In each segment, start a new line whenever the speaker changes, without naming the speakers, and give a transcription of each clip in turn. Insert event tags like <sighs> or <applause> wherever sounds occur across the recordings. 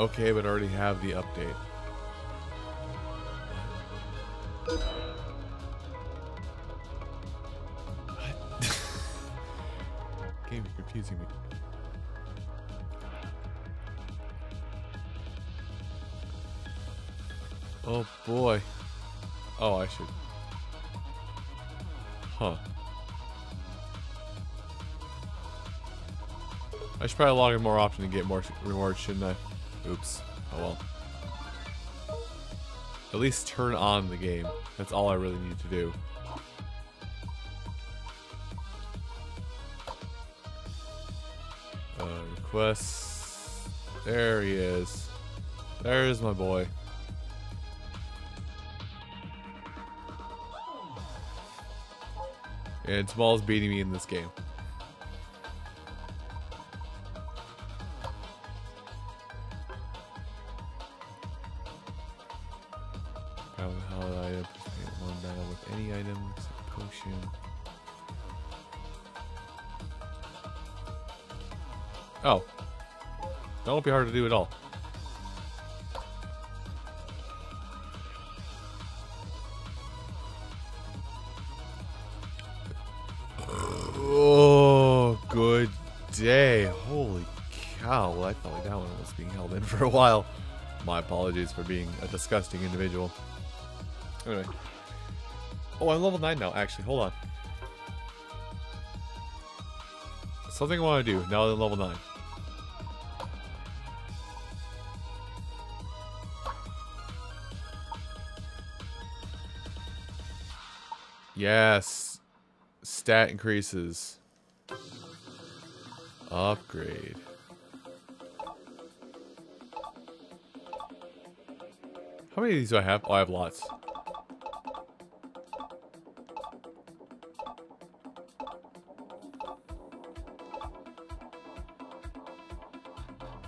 Okay, but I already have the update. <laughs> Game is confusing me. Oh boy. Oh, I should. Huh. I should probably log in more often to get more rewards, shouldn't I? Oops. Oh well. At least turn on the game. That's all I really need to do. Uh, requests. There he is. There's my boy. And Small's beating me in this game. Won't be hard to do at all. Oh, good day. Holy cow. Well, I felt like that one was being held in for a while. My apologies for being a disgusting individual. Anyway. Oh, I'm level 9 now, actually. Hold on. Something I want to do now that I'm level 9. Yes. Stat increases. Upgrade. How many of these do I have? Oh, I have lots.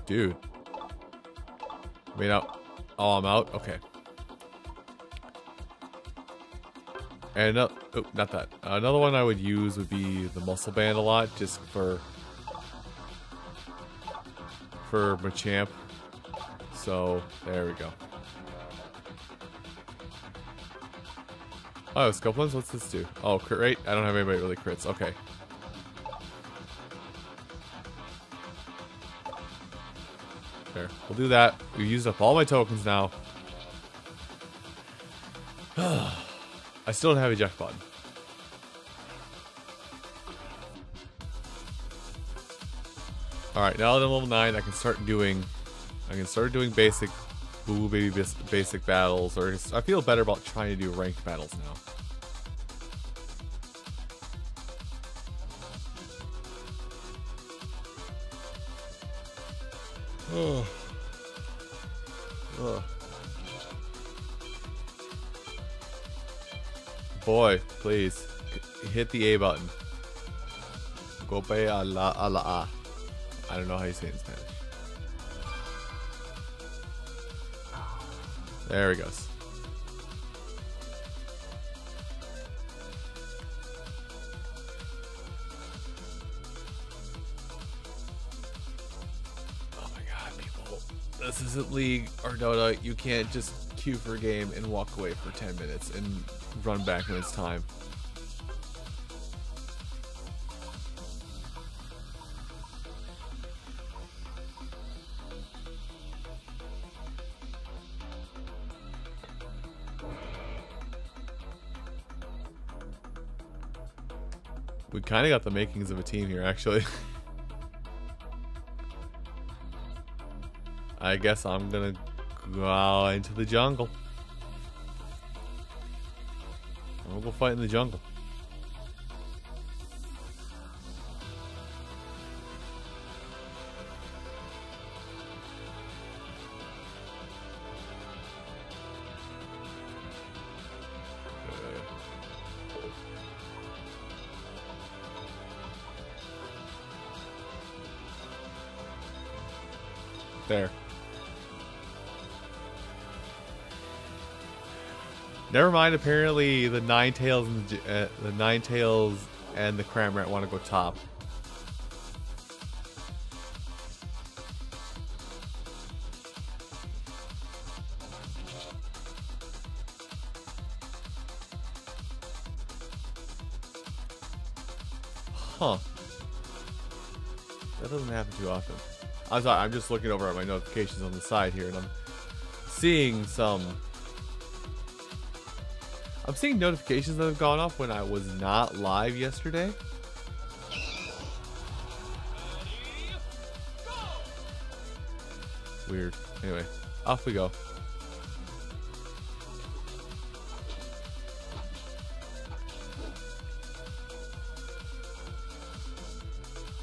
Dude. Wait out. Oh, I'm out? Okay. And uh, oh, not that. Another one I would use would be the muscle band a lot, just for for Machamp. So there we go. Oh, Scope Lens, what's this do? Oh, crit rate? I don't have anybody really crits. Okay. There. We'll do that. We've used up all my tokens now. I still don't have a button. Alright, now that I'm level 9, I can start doing... I can start doing basic Boo Baby basic battles, or just- I feel better about trying to do ranked battles now. Oh. Ugh. Boy, please. Hit the A button. Gope a la a la a. I don't know how you say it in Spanish. There he goes. Oh my god, people. This isn't League or Dota. You can't just queue for a game and walk away for 10 minutes and run back when it's time. We kind of got the makings of a team here, actually. <laughs> I guess I'm gonna go into the jungle. Fight in the jungle. Never mind. Apparently, the Ninetales and the, uh, the Ninetales and the Cramorant want to go top. Huh. That doesn't happen too often. I'm sorry, I'm just looking over at my notifications on the side here, and I'm seeing some I'm seeing notifications that have gone off when I was not live yesterday. Weird. Anyway, off we go.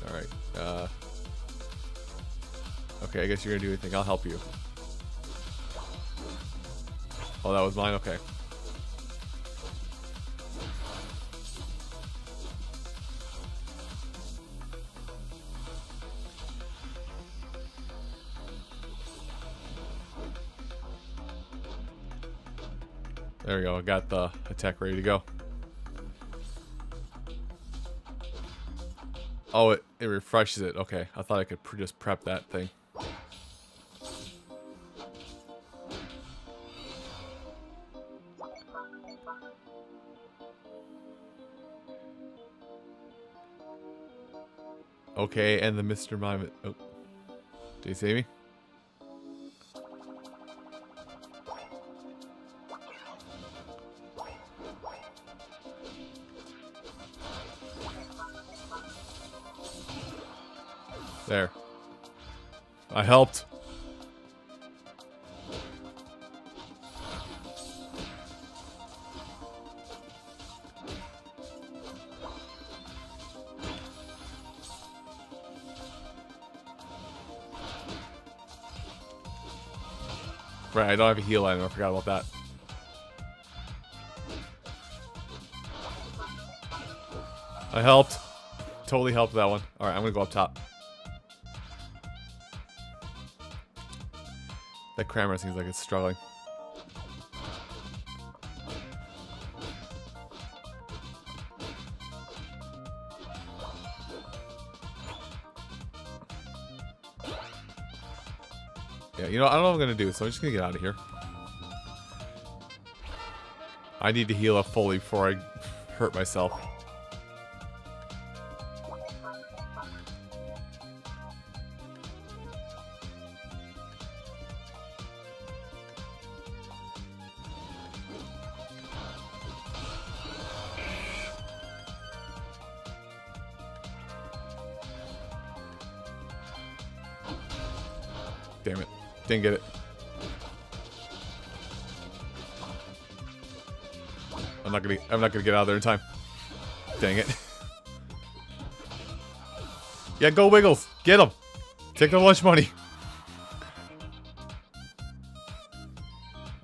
Alright, uh... Okay, I guess you're gonna do anything. I'll help you. Oh, that was mine? Okay. I got the attack ready to go. Oh, it, it refreshes it. Okay. I thought I could pre just prep that thing. Okay, and the Mr. Mime. Oh. Did he see me? I helped. Right, I don't have a heal item. I forgot about that. I helped. Totally helped that one. Alright, I'm gonna go up top. That Cramorant seems like it's struggling. Yeah, you know, I don't know what I'm gonna do, so I'm just gonna get out of here. I need to heal up fully before I hurt myself. Didn't get it. I'm not gonna I'm not gonna get out of there in time. Dang it. <laughs> yeah, go Wiggles. Get him. Take the lunch money.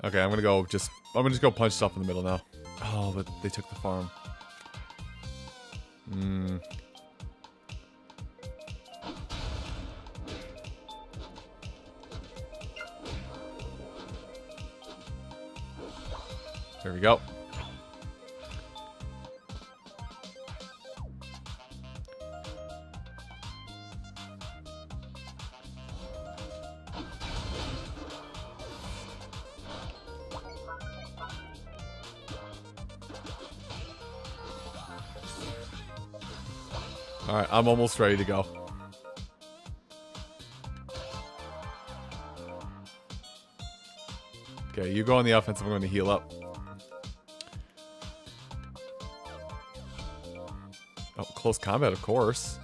Okay, I'm gonna go just I'm gonna just go punch stuff in the middle now. Oh, but they took the farm. Hmm. We go. Alright, I'm almost ready to go. Okay, you go on the offensive, I'm going to heal up. Close combat, of course.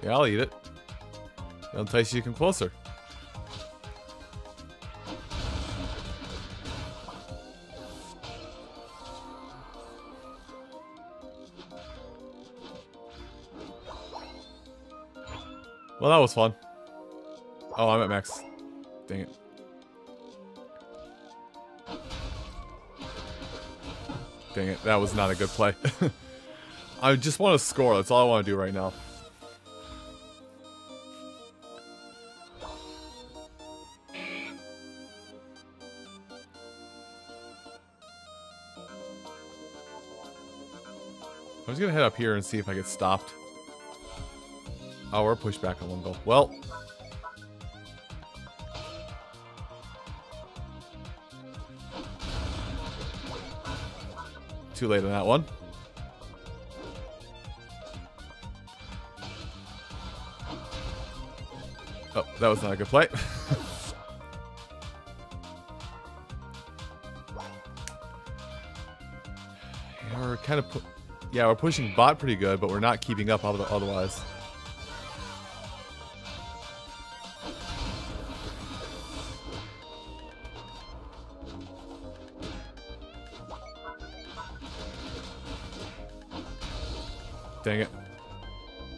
Yeah, I'll eat it. It'll entice you to come closer. Well, that was fun. Oh, I'm at max. Dang it. Dang it, that was not a good play. <laughs> I just want to score, that's all I want to do right now. I'm just gonna head up here and see if I get stopped. Oh, we're pushed back on one goal. Well. Too late on that one. Oh, that was not a good play. <laughs> we're kind of... Yeah, we're pushing bot pretty good, but we're not keeping up otherwise. Dang it.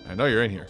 I know you're in here.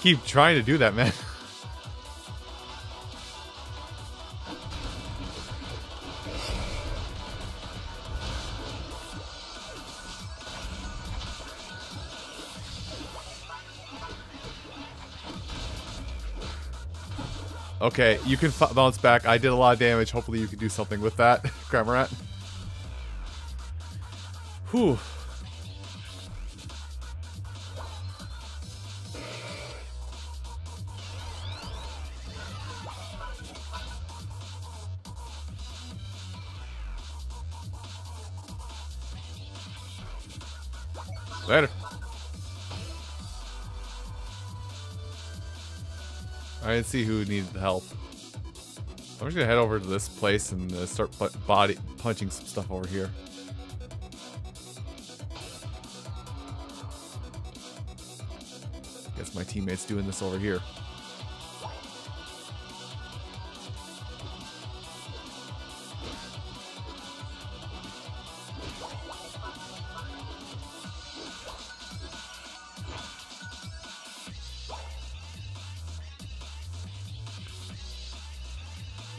Keep trying to do that, man. <laughs> Okay, you can bounce back. I did a lot of damage. Hopefully you can do something with that, <laughs> Cramorant. Whew. Didn't see who needed help. I'm just gonna head over to this place and uh, start body punching some stuff over here. Guess my teammate's doing this over here.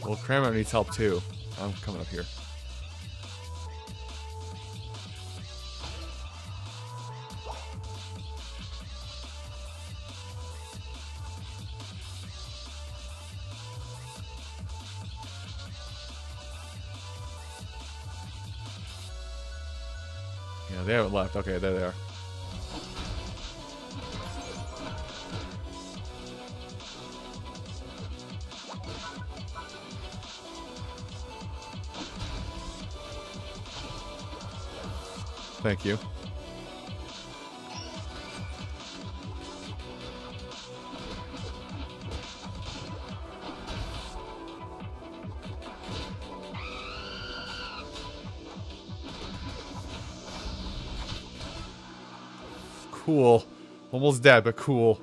Well, Cramorant needs help too. I'm coming up here. Yeah, they haven't left. Okay, there they are. Dead, but cool.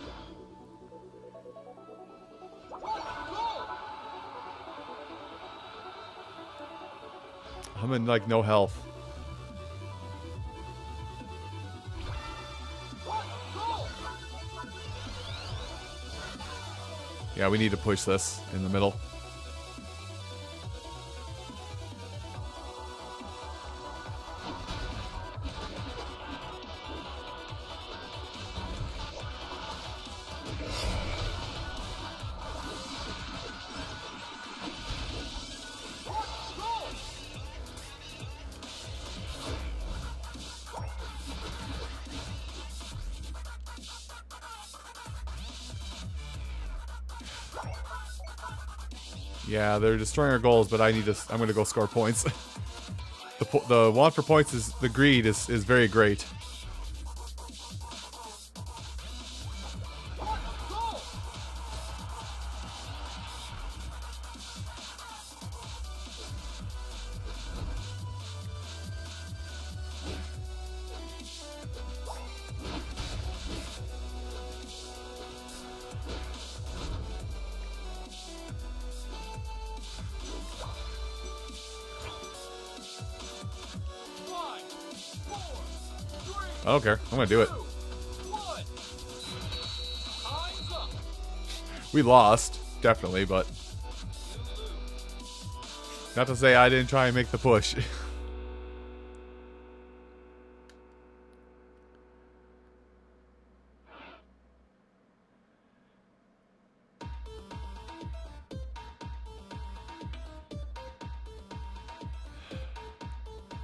I'm in, like, no health. Yeah, we need to push this in the middle. They're destroying our goals, but I need to. I'm going to go score points. <laughs> the the want for points is the greed is is very great. Care. I'm gonna do it. We lost, definitely, but not to say I didn't try and make the push. <laughs>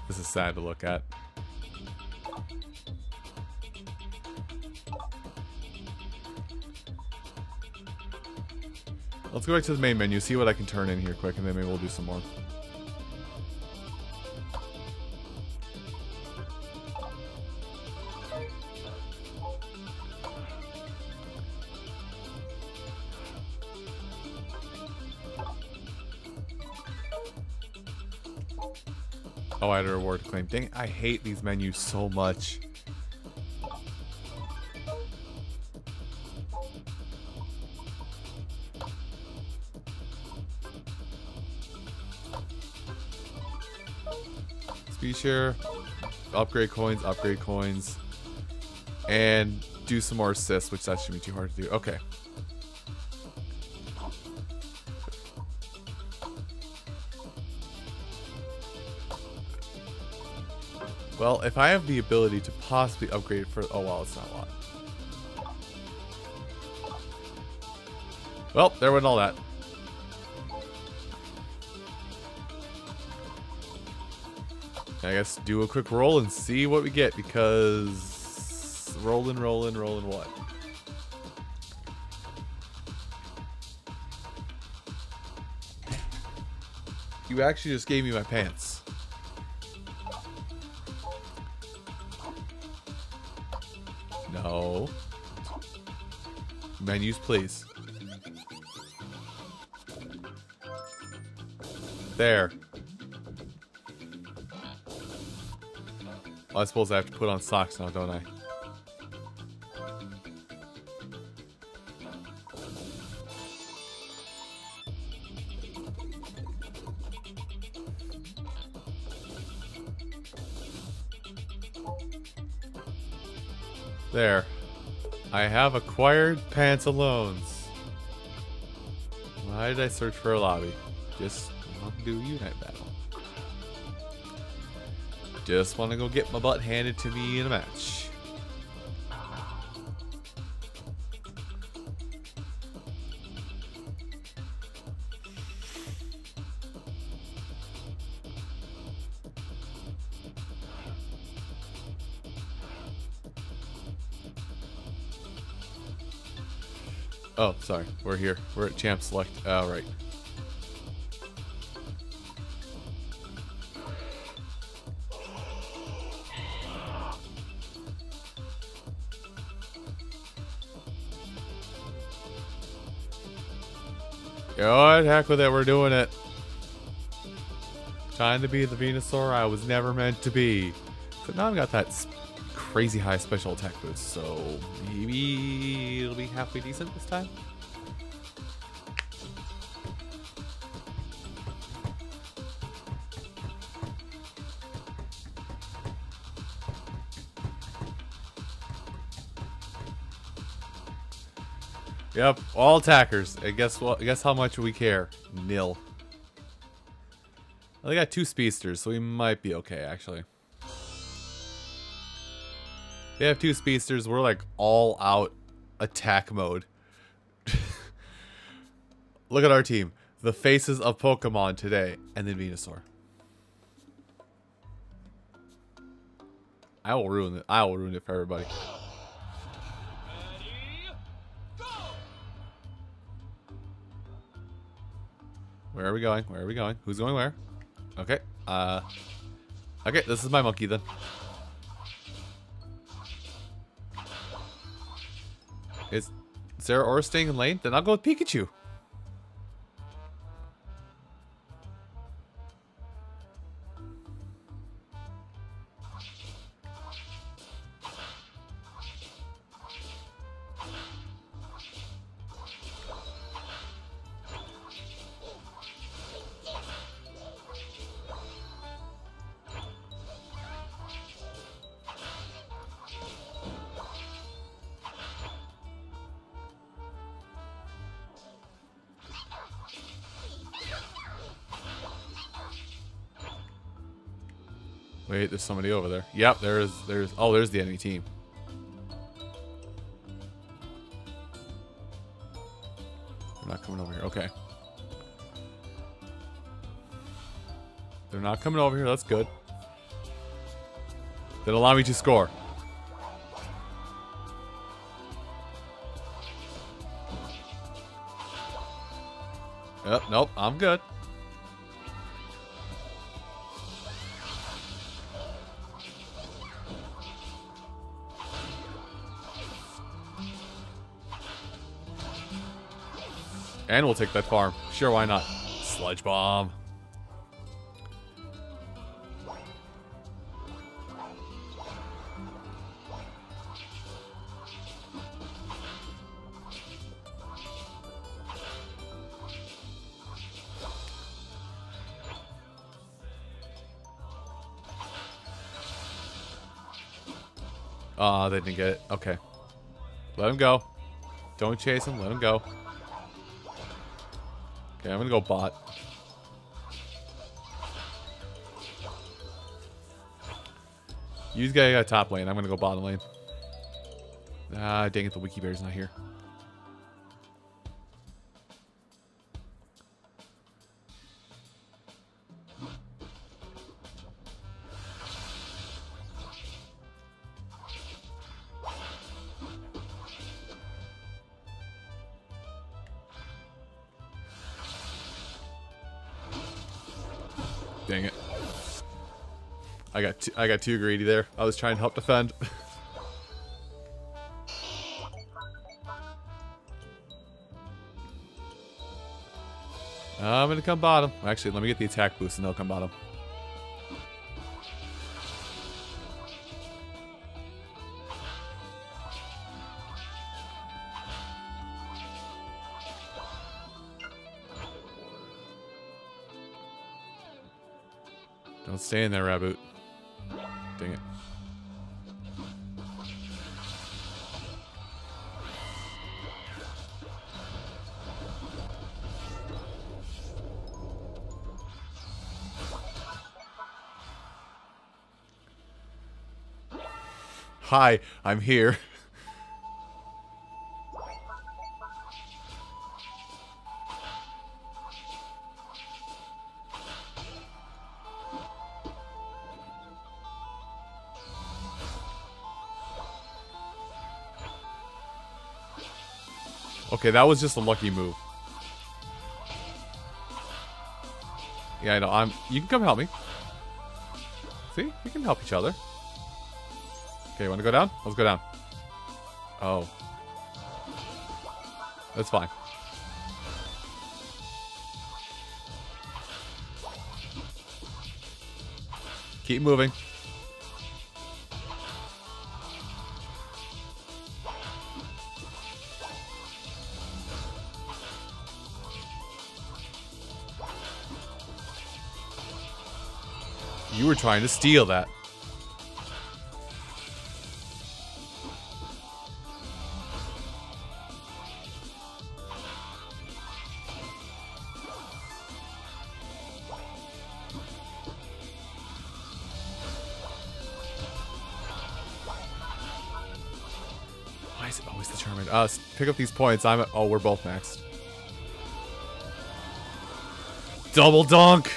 this is sad to look at. Let's go back to the main menu, see what I can turn in here quick, and then maybe we'll do some more. Oh, I had a reward claim. Dang, I hate these menus so much. Share, upgrade coins, upgrade coins, and do some more assists, which that shouldn't be too hard to do. Okay. Well, if I have the ability to possibly upgrade for... Oh, well, it's not a lot. Well, there went all that. I guess do a quick roll and see what we get because rolling, rolling, rolling what? You actually just gave me my pants. No. Menus, please. There. Well, I suppose I have to put on socks now, don't I? There. I have acquired pantaloons. Why did I search for a lobby? Just do Unite Battle. Just want to go get my butt handed to me in a match. Oh, sorry. We're here. We're at Champ Select. Oh, right. With it. We're doing it. Trying to be the Venusaur I was never meant to be. But now I've got that crazy high special attack boost, so maybe it'll be halfway decent this time. Yep, all attackers. And guess what? Guess how much we care? Nil. Well, they got two speedsters, so we might be okay, actually. They have two speedsters. We're like all out attack mode. <laughs> Look at our team. The faces of Pokemon today. And then Venusaur. I will ruin it. I will ruin it for everybody. Where are we going? Where are we going? Who's going where? Okay. Uh. Okay, this is my monkey then. Is Sarah Aura staying in lane? Then I'll go with Pikachu. There's somebody over there. Yep, there's there's oh there's the enemy team. They're not coming over here. Okay. They're not coming over here. That's good. Then allow me to score. Yep, nope, I'm good. And we'll take that farm. Sure, why not? Sludge bomb. Ah, uh, they didn't get it. Okay. Let him go. Don't chase him. Let him go. Okay, I'm gonna go bot. You guys got top lane. I'm gonna go bottom lane. Ah, dang it, the wiki bear's not here. Too, I got too greedy there. I was trying to help defend. <laughs> Uh, I'm gonna come bottom. Actually, let me get the attack boost and they'll come bottom. Don't stay in there, Raboot. Hi, I'm here. Okay, that was just a lucky move. Yeah, I know. I'm. You can come help me. See, we can help each other. Okay, want to go down? Let's go down. Oh, that's fine. Keep moving. You were trying to steal that. Pick up these points. I'm. Oh, we're both maxed. Double dunk.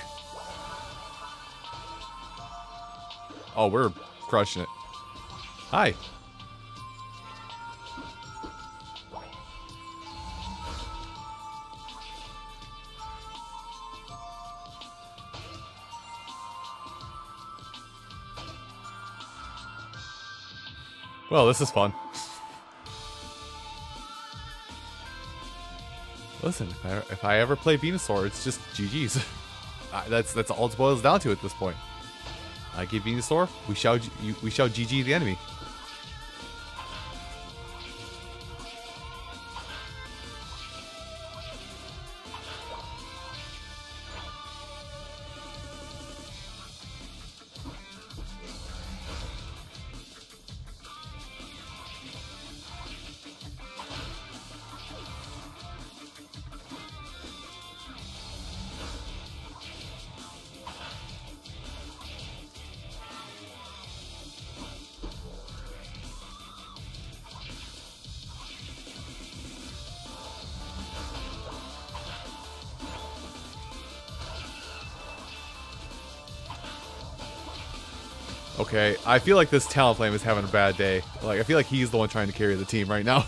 Oh, we're crushing it. Hi. Well, this is fun. Listen, if I, if I ever play Venusaur, it's just GG's. <laughs> that's that's all it boils down to at this point. I give Venusaur, we shall we shall GG the enemy. Okay, I feel like this Talonflame is having a bad day. Like, I feel like he's the one trying to carry the team right now.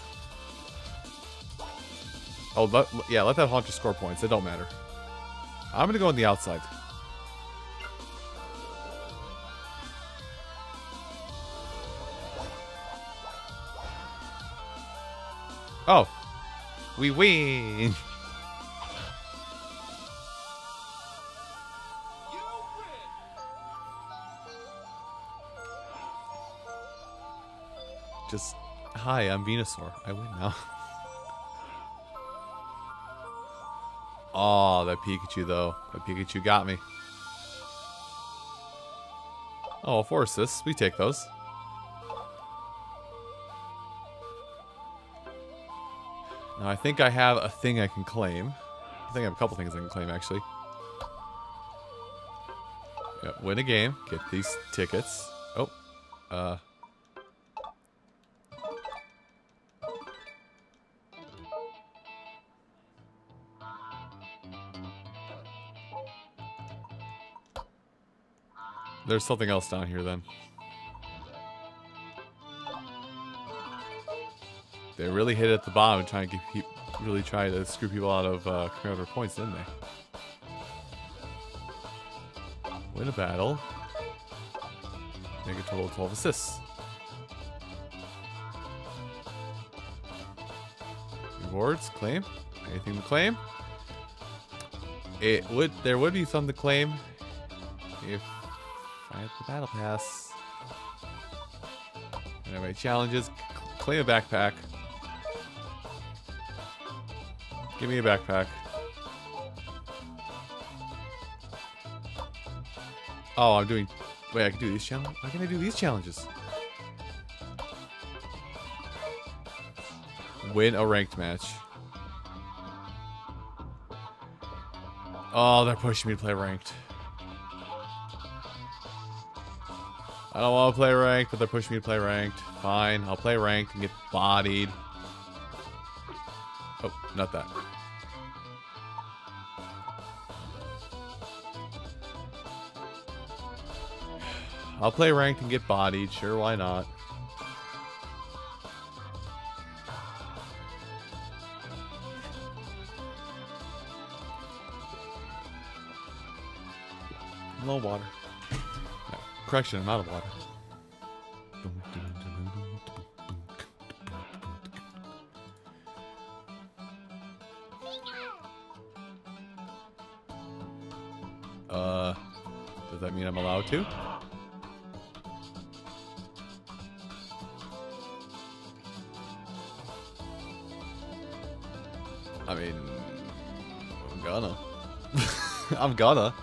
<laughs> oh, yeah, let that Haunter score points. It don't matter. I'm gonna go on the outside. Oh. We win! <laughs> Just, hi, I'm Venusaur. I win now. oh, that Pikachu, though. That Pikachu got me. Oh, four assists. We take those. Now, I think I have a thing I can claim. I think I have a couple things I can claim, actually. Yep, win a game. Get these tickets. Oh. Uh... There's something else down here then. They really hit it at the bottom trying to keep, really try to screw people out of uh, commander points, didn't they? Win a battle. Make a total of 12 assists. Rewards, claim. Anything to claim? It would there would be some to claim if I have the battle pass. Anyway, challenges. Claim a backpack. Give me a backpack. Oh, I'm doing... Wait, I can do these challenges? Why can I do these challenges? Win a ranked match. Oh, they're pushing me to play ranked. I don't want to play ranked, but they're pushing me to play ranked. Fine, I'll play ranked and get bodied. Oh, not that. I'll play ranked and get bodied. Sure, why not? Correction, I'm out of water. Uh, does that mean I'm allowed to? I mean, I'm gonna. <laughs> I'm gonna.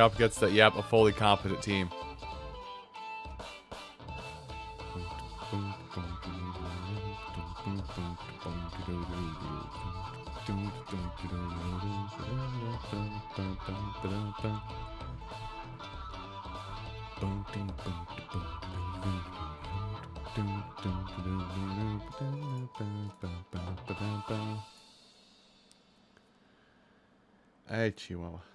We're up against the yep, a fully competent team. Hey, Chihuahua.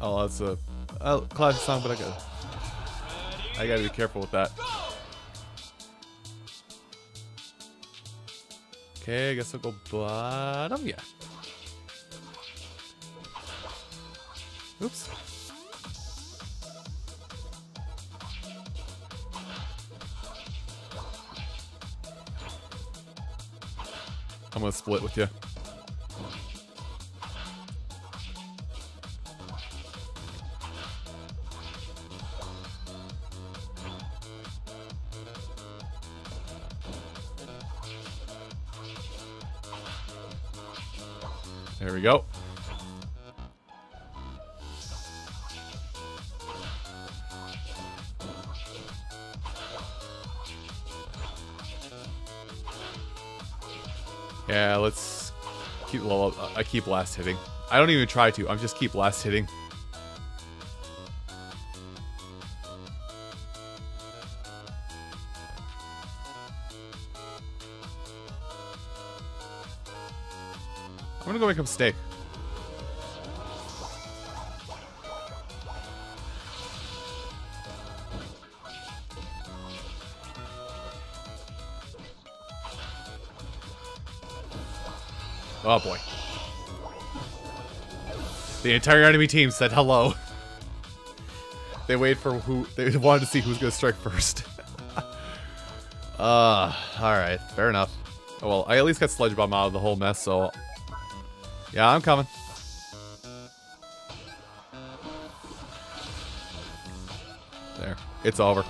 Oh, that's a, a classic song, but I gotta, I gotta be careful with that. Okay, I guess I'll go bottom. Yeah. Oops. I'm gonna split with you. Keep last hitting. I don't even try to. I'm just keep last hitting. I'm gonna go make him steak. The entire enemy team said hello. they waited for who they wanted to see who's gonna strike first. <laughs> uh alright, fair enough. Oh, well, I at least got Sludge Bomb out of the whole mess, so yeah, I'm coming. There. It's over.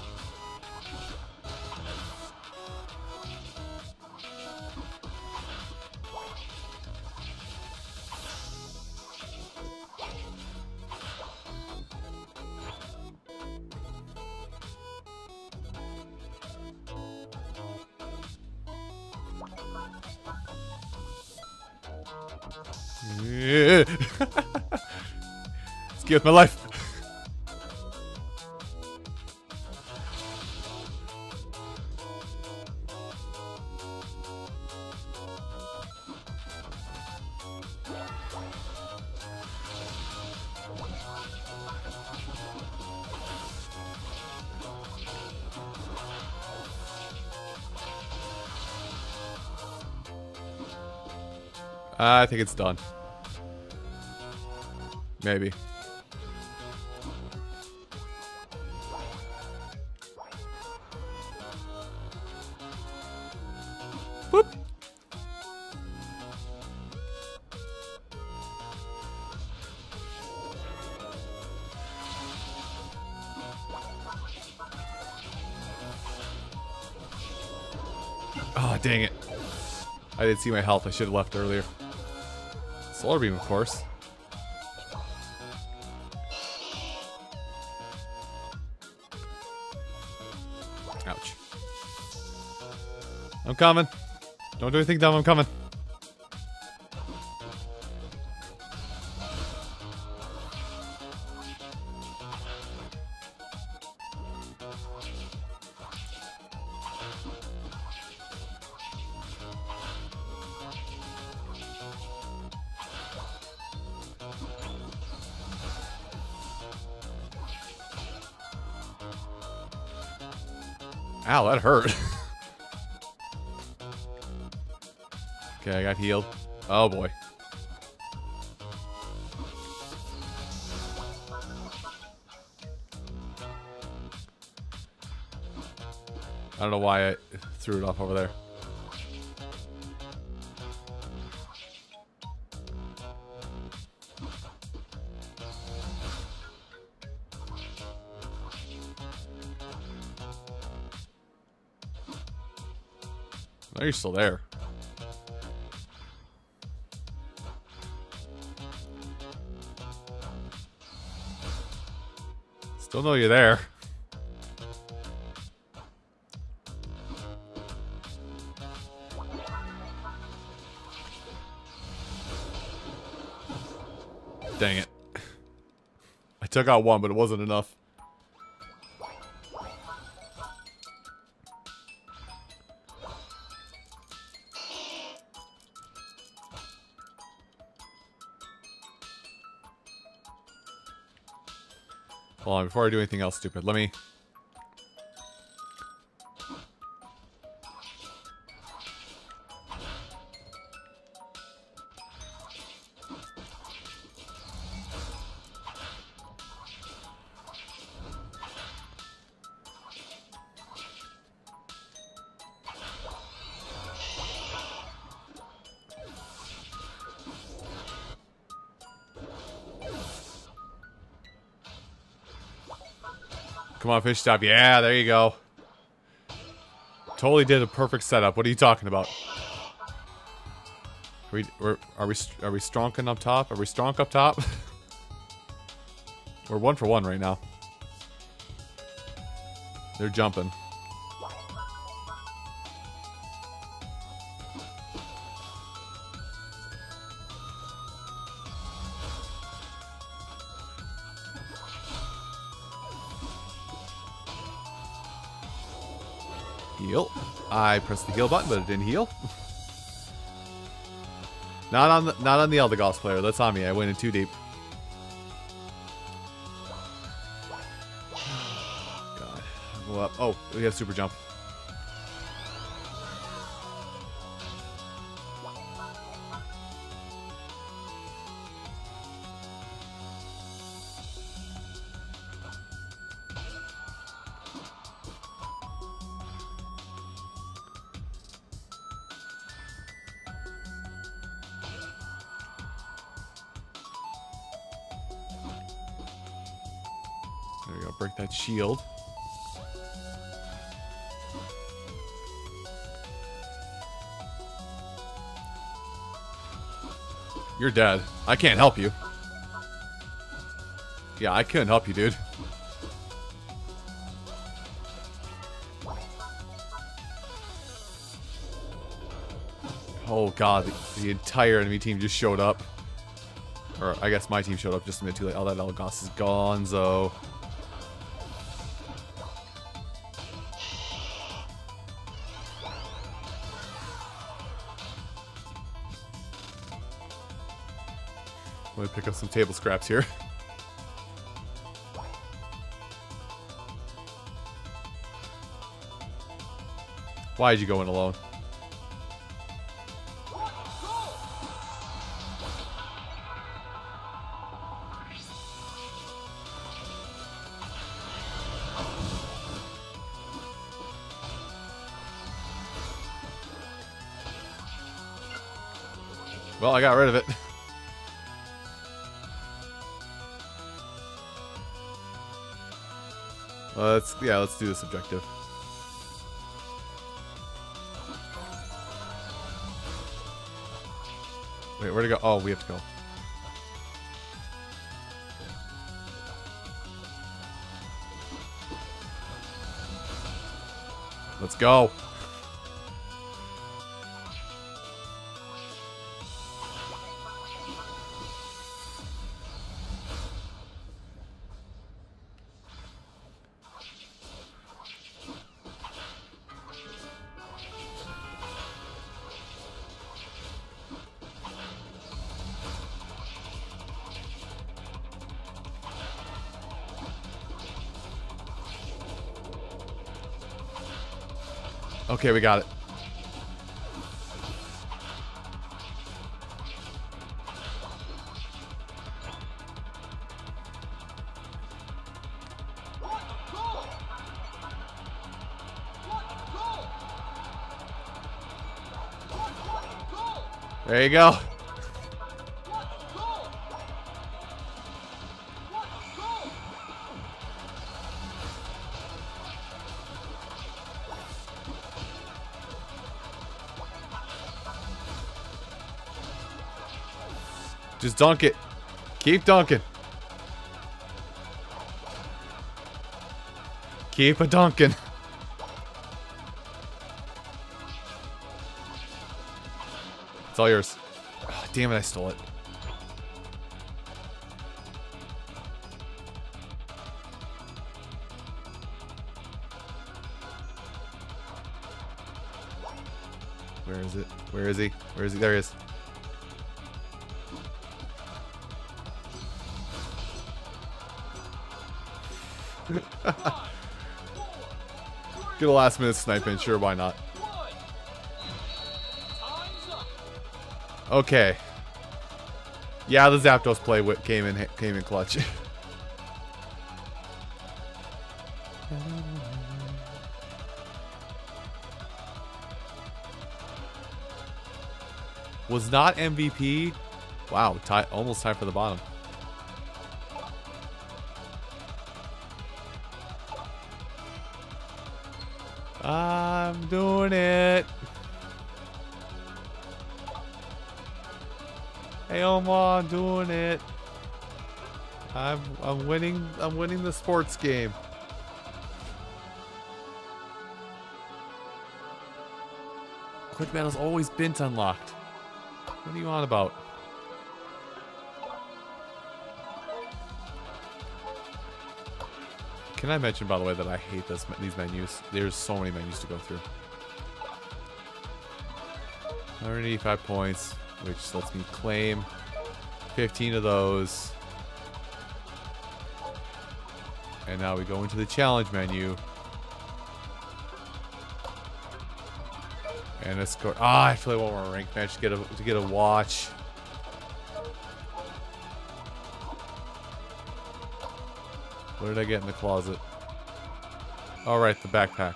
With my life. I think it's done. Maybe. Boop. Oh, ah, dang it. I didn't see my health. I should have left earlier. Solar beam, of course. Ouch. I'm coming. Don't do anything dumb, I'm coming. Healed. Oh boy. I don't know why I threw it off over there. Oh, you're still there. Still know you're there. Dang it. I took out one, but it wasn't enough. Before I do anything else stupid, let me... fish stop. Yeah, there you go. Totally did a perfect setup. What are you talking about? we, we're, are we are we stronking up top? Are we strong up top? <laughs> we're one for one right now. They're jumping. Pressed the heal button, but it didn't heal. <laughs> not on the not on the Eldegoss player. That's on me. I went in too deep. <sighs> God. Go up. Oh, we have super jump. Dead. I can't help you. Yeah, I couldn't help you, dude. Oh god, the, the entire enemy team just showed up. Or I guess my team showed up just a minute too late. Oh, that Eldegoss is gone, so. Pick up some table scraps here. <laughs> Why did you go in alone? Yeah, let's do this objective. Wait, where to go? Oh, we have to go. Let's go. Okay, we got it. There you go. Just dunk it. Keep dunking. Keep a dunking. It's all yours. Oh, damn it, I stole it. Where is it? Where is he? Where is he? There he is. Get a last minute snipe in, sure, why not? Okay. Yeah, the Zapdos play came in came in clutch. <laughs> Was not MVP. Wow, tie, almost time for the bottom. Doing it. Hey, Omar, I'm doing it. I'm I'm winning. I'm winning the sports game. Quick battle's always been unlocked. What are you on about? Can I mention, by the way, that I hate this these menus? There's so many menus to go through. 185 points, which lets me claim 15 of those. And now we go into the challenge menu. And go. Ah, I feel like one more rank match to get a to get a watch. What did I get in the closet? All right, the backpack.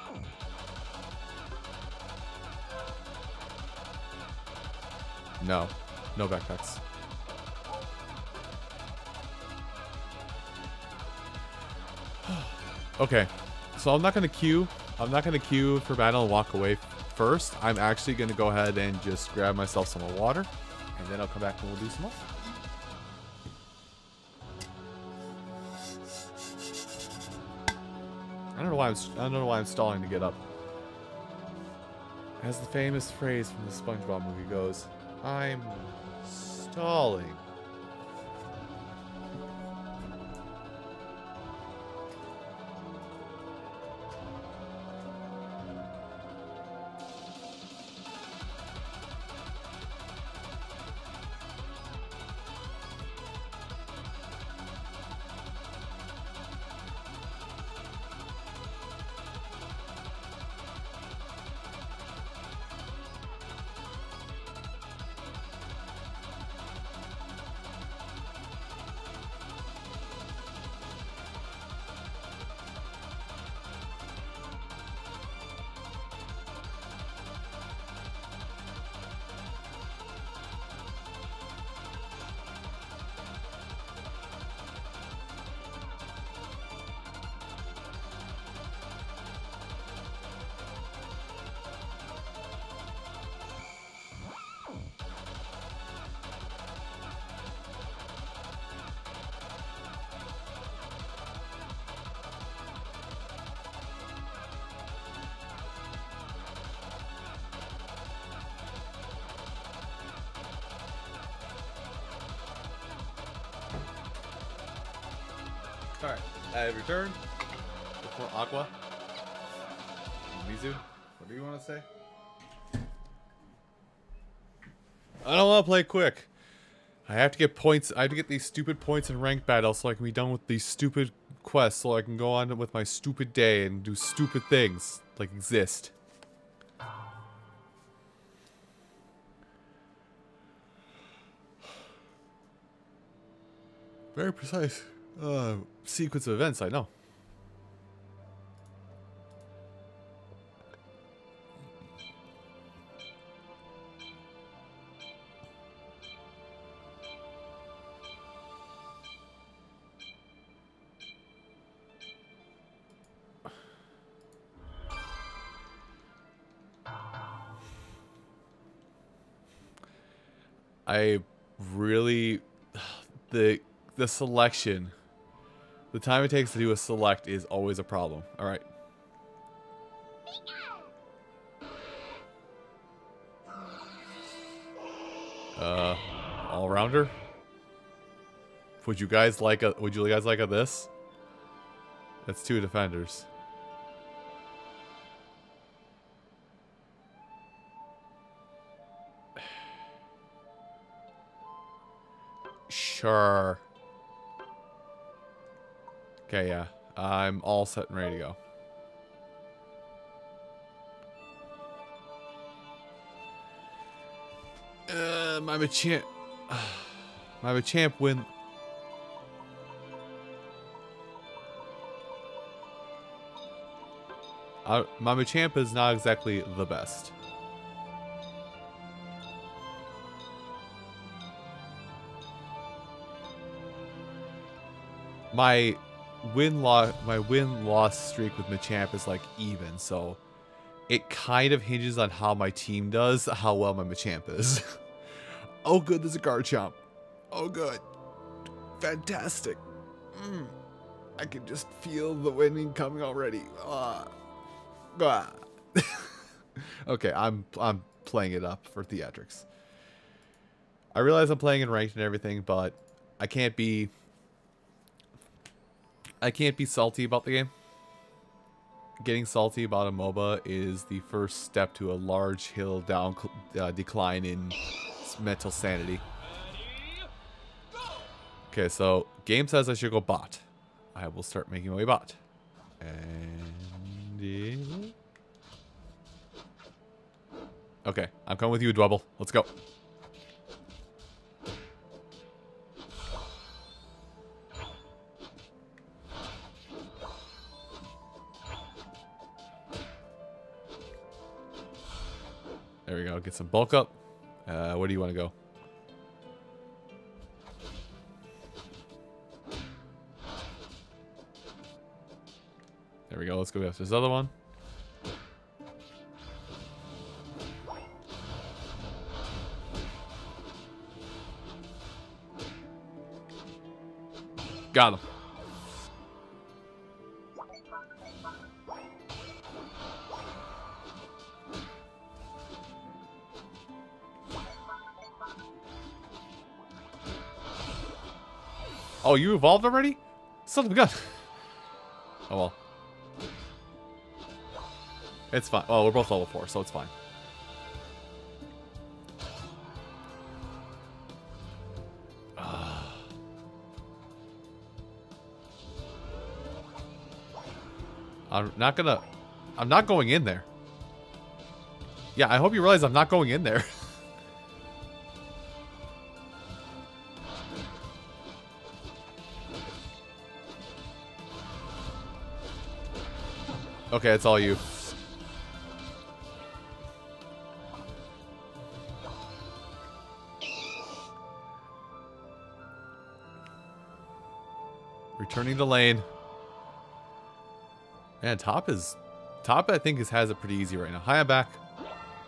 No, no backpacks. <sighs> okay, so I'm not gonna queue. I'm not gonna queue for battle and walk away first. I'm actually gonna go ahead and just grab myself some water, and then I'll come back and we'll do some more. I'm I don't know why I'm stalling to get up. As the famous phrase from the SpongeBob movie goes, I'm stalling. Alright, I have returned. Before Aqua. Mizu, what do you want to say? I don't want to play quick. I have to get points. I have to get these stupid points in rank battle so I can be done with these stupid quests so I can go on with my stupid day and do stupid things like exist. Very precise uh, sequence of events, I know. I really <sighs> the the selection the time it takes to do a select is always a problem. Alright. Uh, all-rounder? Would you guys like a, would you guys like a this? That's two defenders. <sighs> Sure. Okay, yeah. I'm all set and ready to go. <sighs> My Machamp... my Machamp win... Uh, my Machamp is not exactly the best. My win loss my win loss streak with Machamp is like even, so it kind of hinges on how my team does, how well my Machamp is. <laughs> oh good, there's a Garchomp. Oh, good. Fantastic. Mm. I can just feel the winning coming already. Ah. Ah. <laughs> okay, I'm I'm playing it up for theatrics. I realize I'm playing in ranked and everything, but I can't be I can't be salty about the game. Getting salty about a MOBA is the first step to a large hill down uh, decline in mental sanity. Okay, so game says I should go bot. I will start making my way bot. And... Okay, I'm coming with you, Dwebble. Let's go. There we go. Get some bulk up. Uh, where do you want to go? There we go. Let's go after this other one. Got him. Oh, you evolved already? Son of a gun. Oh well. It's fine. Well, we're both level 4, so it's fine. Uh. I'm not gonna... I'm not going in there. Yeah, I hope you realize I'm not going in there. <laughs> okay, it's all you. Returning to lane. Man, top is... Top, I think, is, has it pretty easy right now. Hi, I'm back.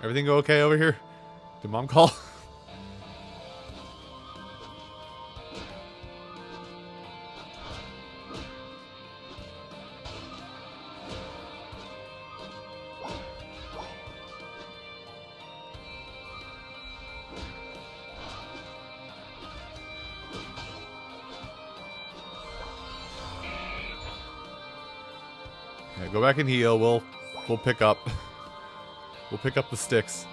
Everything go okay over here? Did mom call? <laughs> back and heal. We'll we'll pick up. <laughs> We'll pick up the sticks.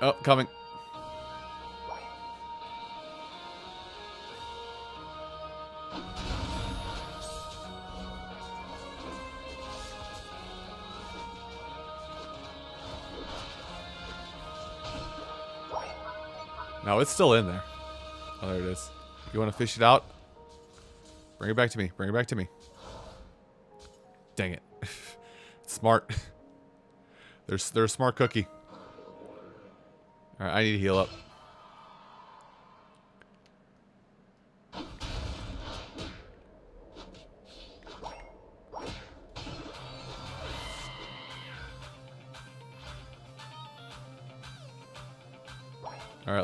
Oh, coming. It's still in there. Oh, there it is. You want to fish it out? Bring it back to me. Bring it back to me. Dang it. <laughs> smart. <laughs> There's they're a smart cookie. Alright, I need to heal up.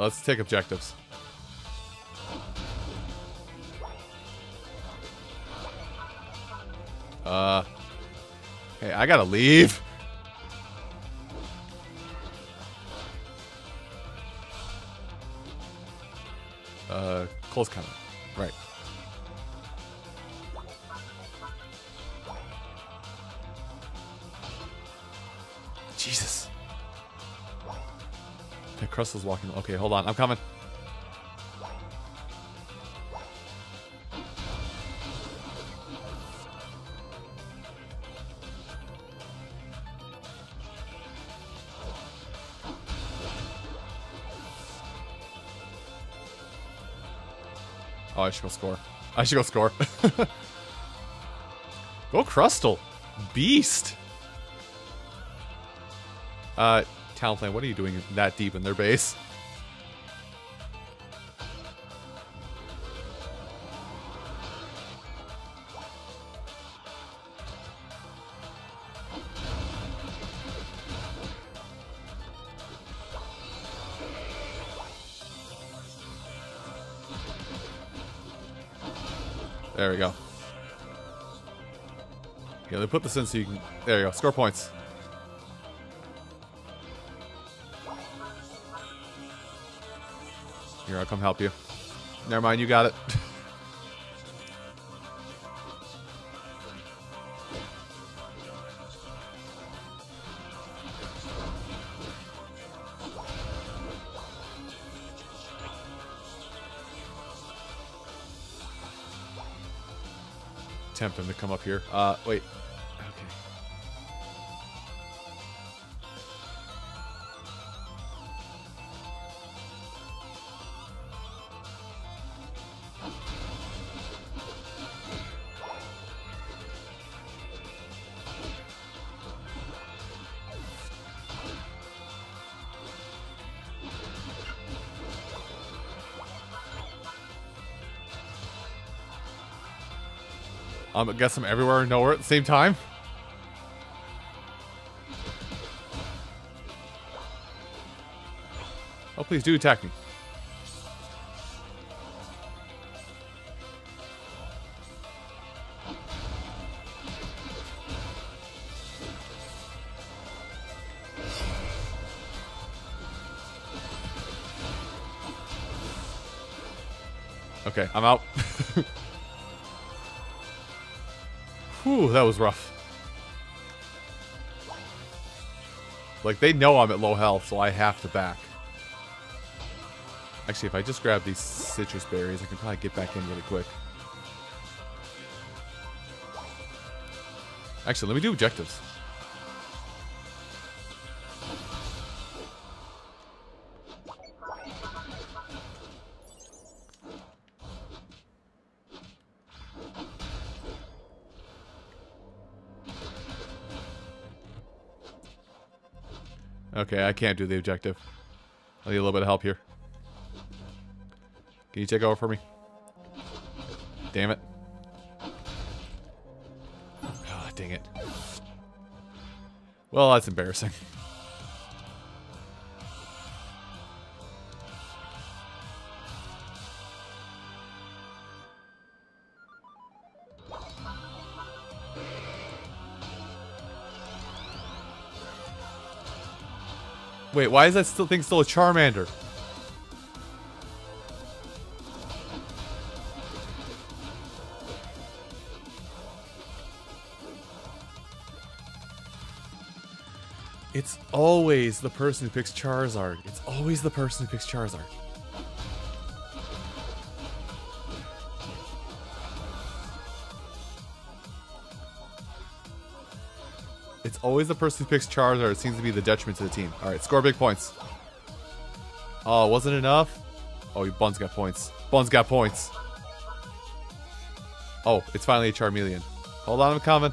Let's take objectives. Uh... Hey, I gotta leave. Uh, close combat. Okay, Crustle's walking. Okay, hold on. I'm coming. Oh, I should go score. I should go score. <laughs> go Crustal. Beast. Uh, Talonflame, what are you doing that deep in their base? There we go. Yeah, they put this in so you can... There you go. Score points. Here, I'll come help you. Never mind, you got it. <laughs> Tempt him to come up here. Uh, wait. Um, I guess I'm everywhere and nowhere at the same time. Oh, please do attack me. Okay, I'm out. That was rough. Like, they know I'm at low health, so I have to back. Actually, if I just grab these citrus berries, I can probably get back in really quick. Actually, let me do objectives. Okay, I can't do the objective. I need a little bit of help here. Can you take over for me? Damn it. Oh, dang it. Well, that's embarrassing. <laughs> Wait, why is that still thing still a Charmander? It's always the person who picks Charizard. It's always the person who picks Charizard. Always the person who picks Charizard. Seems to be the detriment to the team. Alright, score big points. Oh, wasn't enough? Oh, Bun's got points. Bun's got points. Oh, it's finally a Charmeleon. Hold on, I'm coming.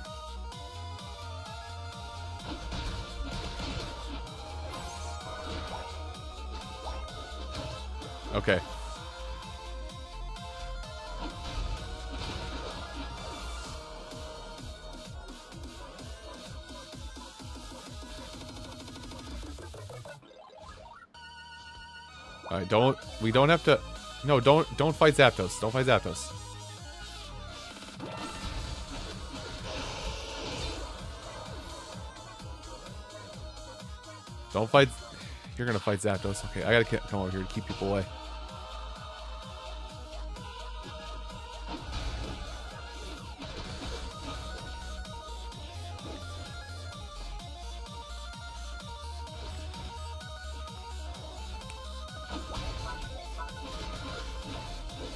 Okay. Don't we don't have to No, don't don't fight Zapdos. Don't fight Zapdos. Don't fight You're gonna fight Zapdos. Okay, I gotta come over here to keep people away.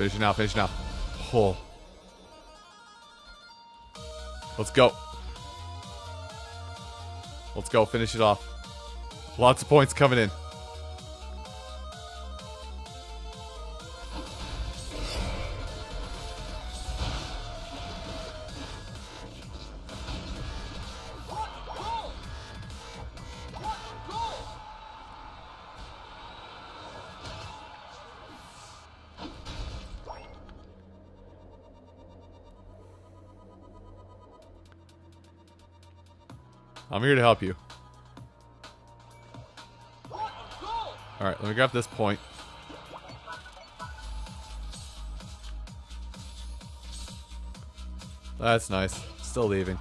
Finish it now, finish it now. Oh. Let's go. Let's go, finish it off. Lots of points coming in. Here to help you. Alright, let me grab this point. That's nice. Still leaving.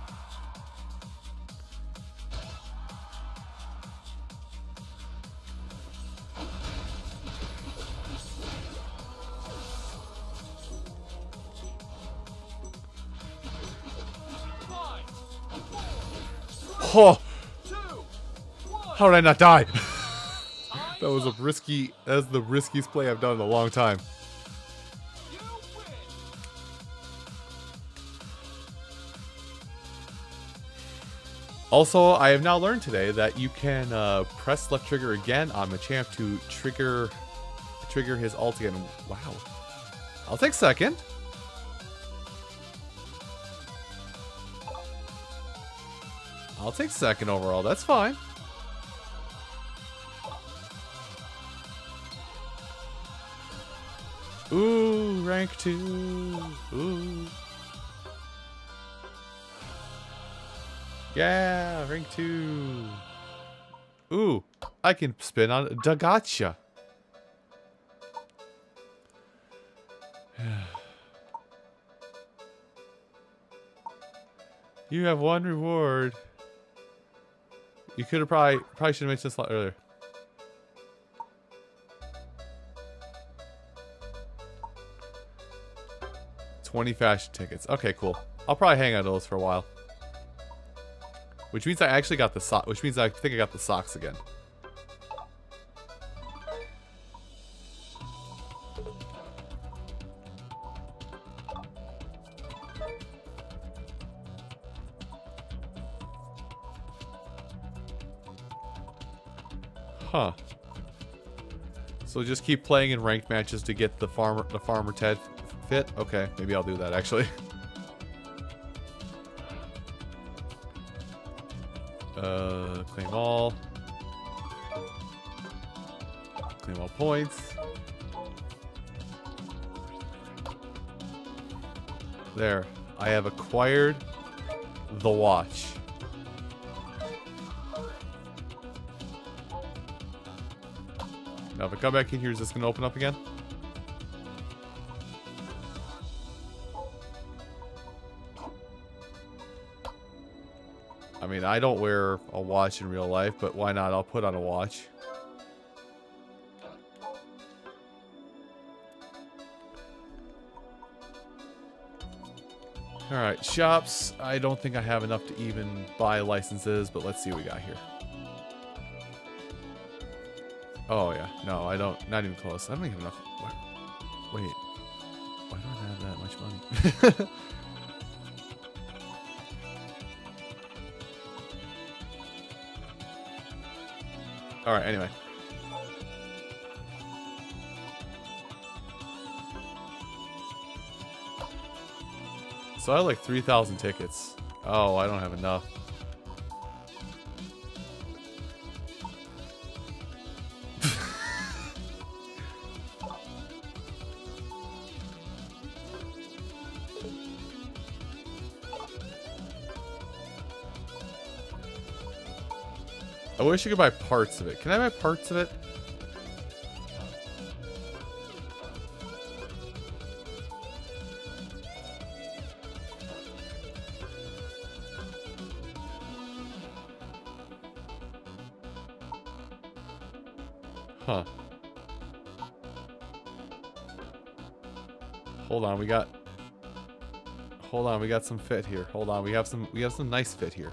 How did I not die? <laughs> that was a risky, that's the riskiest play I've done in a long time. Also, I have now learned today that you can uh, press left trigger again on Machamp to trigger trigger his ult again. Wow. I'll take second. I'll take second overall. That's fine. Rank two. Ooh. Yeah, rank two. Ooh, I can spin on Dagacha. <sighs> you have one reward. You could have probably probably should have mentioned this a lot earlier. Twenty fashion tickets. Okay, cool. I'll probably hang on those for a while. Which means I actually got the sock. Which means I think I got the socks again. Huh. So just keep playing in ranked matches to get the farmer the farmer Ted fit? Okay, maybe I'll do that actually. <laughs> Uh, claim all. Claim all points. There. I have acquired the watch. Now if I come back in here, is this going to open up again? Mean, I don't wear a watch in real life, but why not? I'll put on a watch. Alright, shops. I don't think I have enough to even buy licenses, but let's see what we got here. Oh, yeah. No, I don't. Not even close. I don't even have enough. Wait. Why don't I have that much money? <laughs> Alright, anyway. So I have like 3,000 tickets. Oh, I don't have enough. Wish I could buy parts of it. Can I buy parts of it? Huh. Hold on, we got Hold on, we got some fit here. Hold on, we have some we have some nice fit here.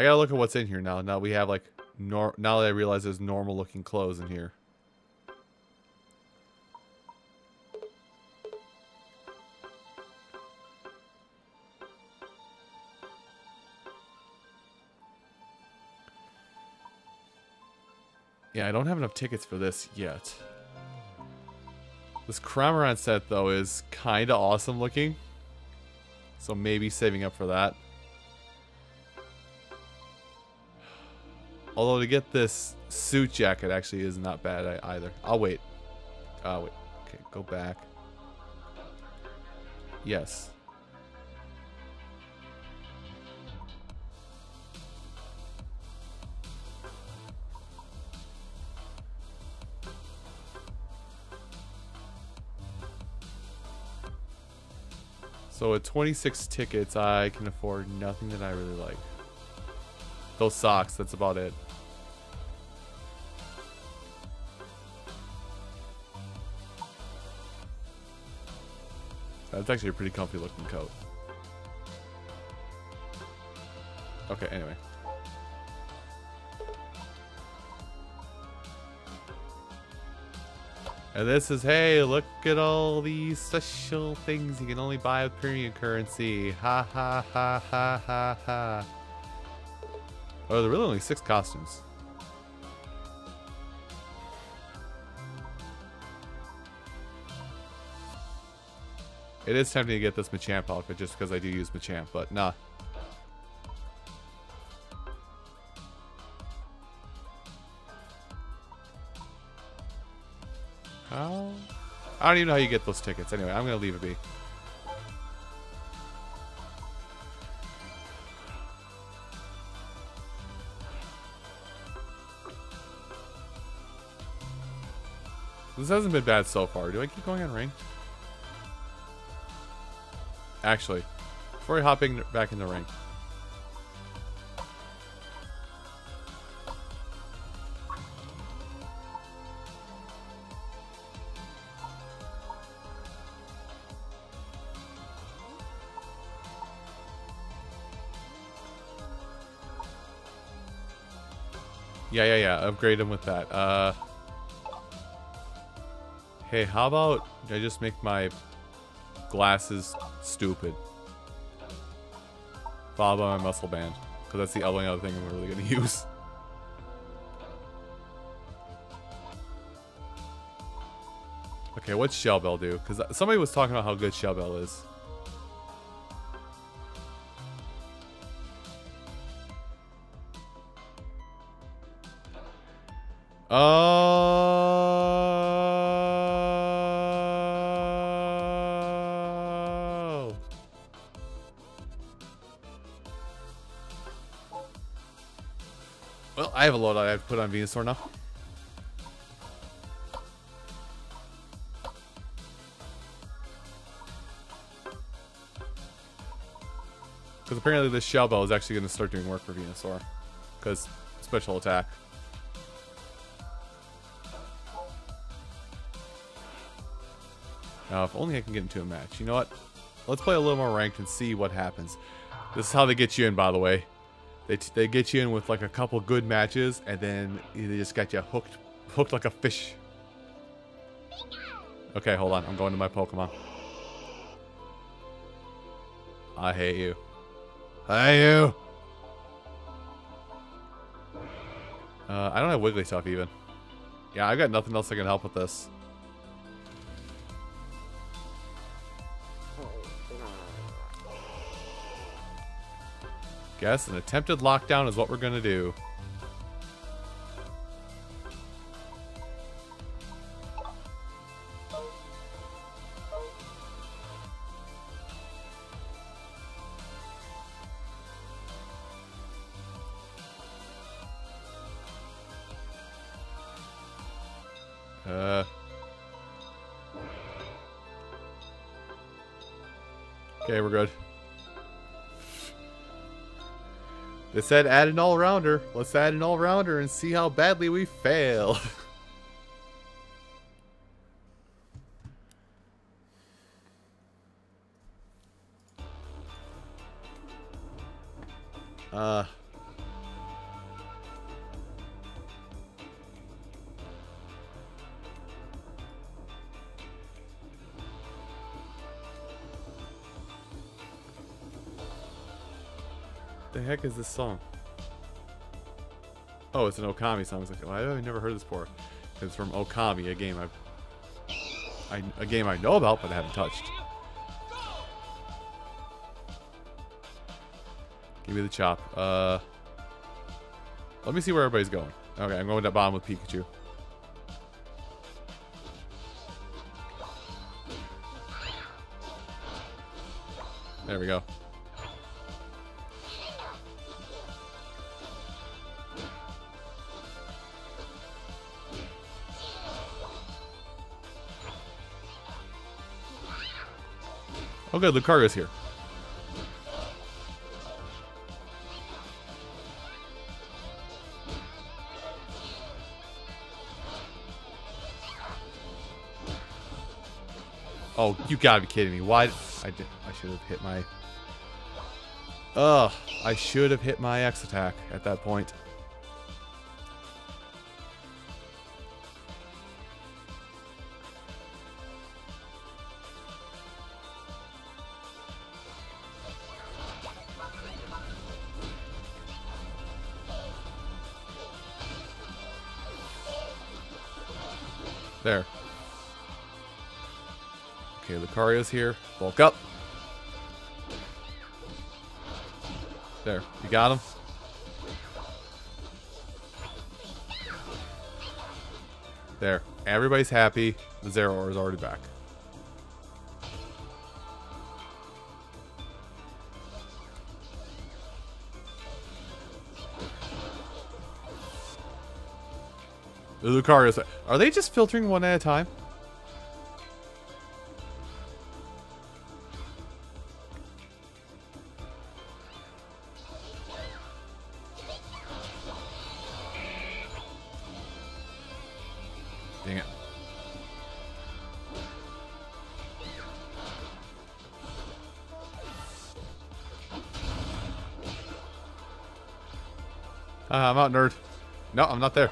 I gotta look at what's in here now. Now we have like nor now that I realize there's normal looking clothes in here. Yeah, I don't have enough tickets for this yet. This Cramorant set, though, is kind of awesome looking. So maybe saving up for that. Although to get this suit jacket actually is not bad either. I'll wait. Uh, wait. Okay, go back. Yes. So at 26 tickets, I can afford nothing that I really like. Those socks, that's about it. That's actually a pretty comfy looking coat. Okay, anyway. And this is, hey, look at all these special things you can only buy with premium currency. Ha ha ha ha ha ha. Oh, there are really only six costumes. It is tempting to get this Machamp outfit just because I do use Machamp, but nah. How? I don't even know how you get those tickets. Anyway, I'm going to leave it be. This hasn't been bad so far. Do I keep going on ranked? Actually, before I hop in, back in the ring. Yeah, yeah, yeah. Upgrade him with that. Uh, hey, how about I just make my glasses stupid. Followed by my muscle band. Because that's the only other thing I'm really going <laughs> to use. Okay, what's Shell Bell do? Because somebody was talking about how good Shell Bell is. Oh. I have a load I have to put on Venusaur now. Because apparently this Shell Bell is actually going to start doing work for Venusaur. Because special attack. Now, if only I can get into a match. You know what? Let's play a little more ranked and see what happens. This is how they get you in, by the way. They, they get you in with like a couple good matches, and then they just got you hooked, hooked like a fish. Okay, hold on. I'm going to my Pokemon. I hate you. I hate you. Uh, I don't have Wigglytuff even. Yeah, I've got nothing else that can help with this. Guess an attempted lockdown is what we're gonna do. Said add an all-rounder. Let's add an all-rounder and see how badly we fail. <laughs> heck is this song? Oh, it's an Okami song. It's like, why have I never heard this before? It's from Okami, a game I've, I, a game I know about but I haven't touched. Give me the chop. Uh, let me see where everybody's going. Okay, I'm going to bomb with Pikachu. There we go. Oh good, Lucario's here. Oh, you gotta be kidding me. Why? I did. I should have hit my... Ugh. I should have hit my X attack at that point. There. Okay, Lucario's here. Bulk up. There. You got him? There. Everybody's happy. The Zeraora is already back. Lucario's... Are they just filtering one at a time? Dang it. Uh, I'm out, nerd. No, I'm not there.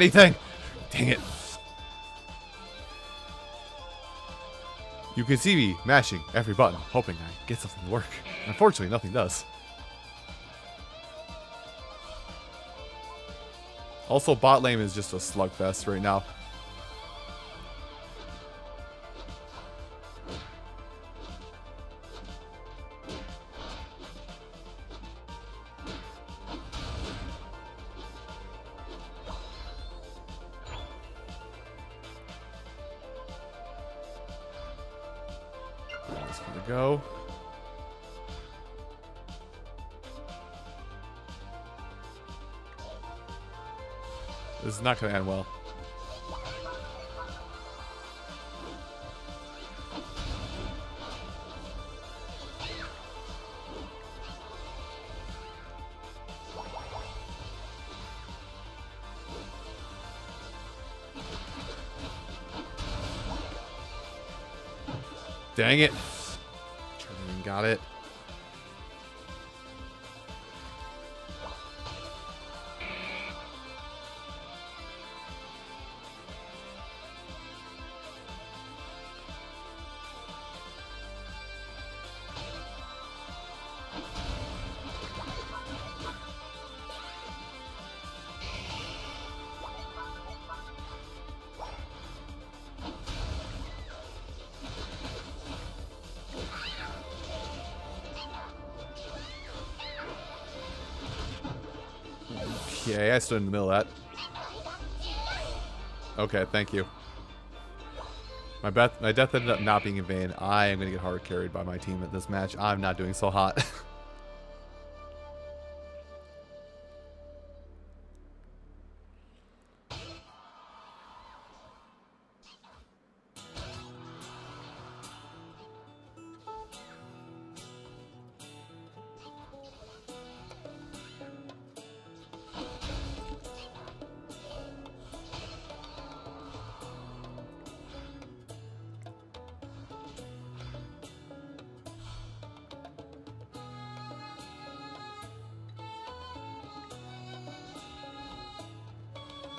Anything! Dang it. You can see me mashing every button, hoping I get something to work. Unfortunately, nothing does. Also, bot lane is just a slugfest right now. Gonna end well. Dang it. Got it. Stood in the middle of that. Okay, thank you. My, my death ended up not being in vain. I am going to get hard carried by my team at this match. I'm not doing so hot. <laughs>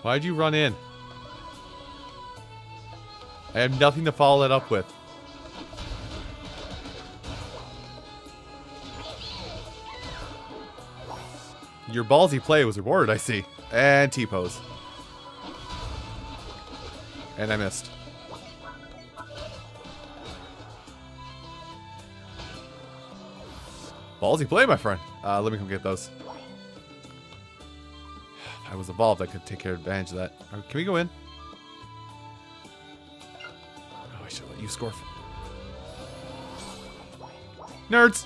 Why'd you run in? I have nothing to follow that up with. Your ballsy play was rewarded, I see. And T-pose. And I missed. Ballsy play, my friend. Uh, let me come get those. Was evolved, I could take care of advantage of that. Uh, Can we go in? I should let You score. Nerds!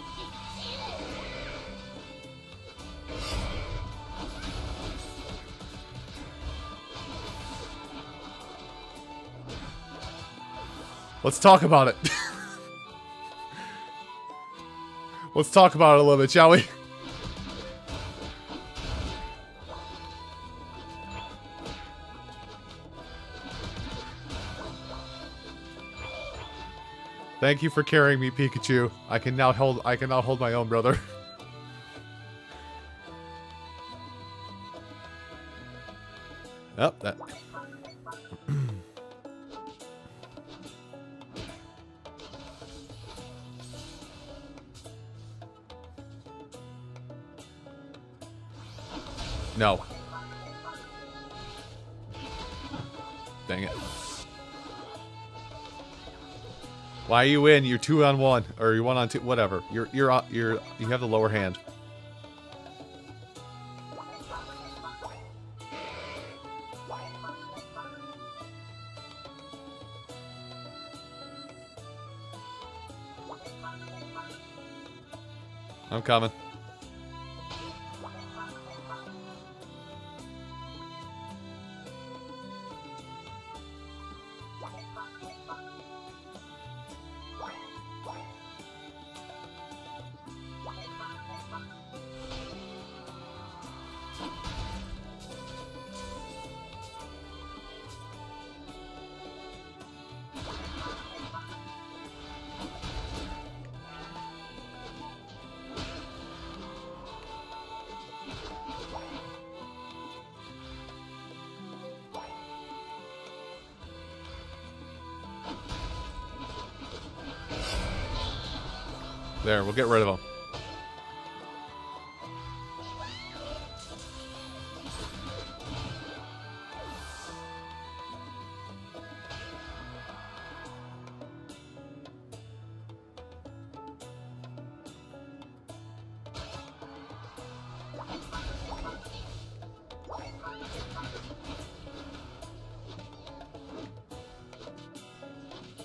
Let's talk about it. <laughs> Let's talk about it a little bit, shall we? Thank you for carrying me, Pikachu. I can now hold I can now hold my own brother. <laughs> Oh, that You in? You're two on one, or you're one on two, whatever. You're you're uh, you're you have the lower hand. I'm coming. Get rid of them.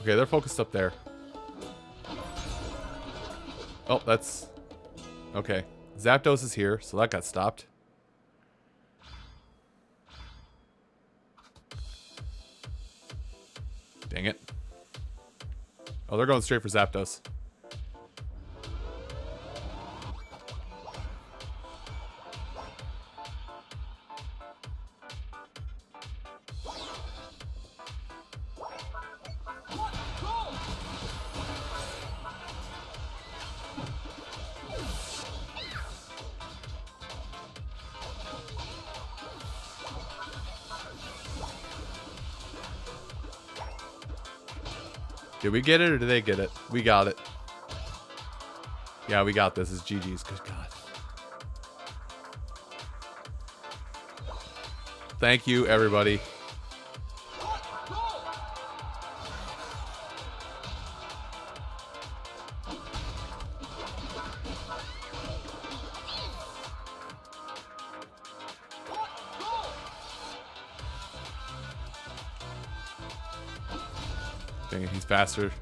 Okay, they're focused up there. Oh, that's... Okay. Zapdos is here, so that got stopped. Dang it. Oh, they're going straight for Zapdos. Did we get it or did they get it? We got it. Yeah, we got this. It's GG's. Good God. Thank you, everybody. Faster.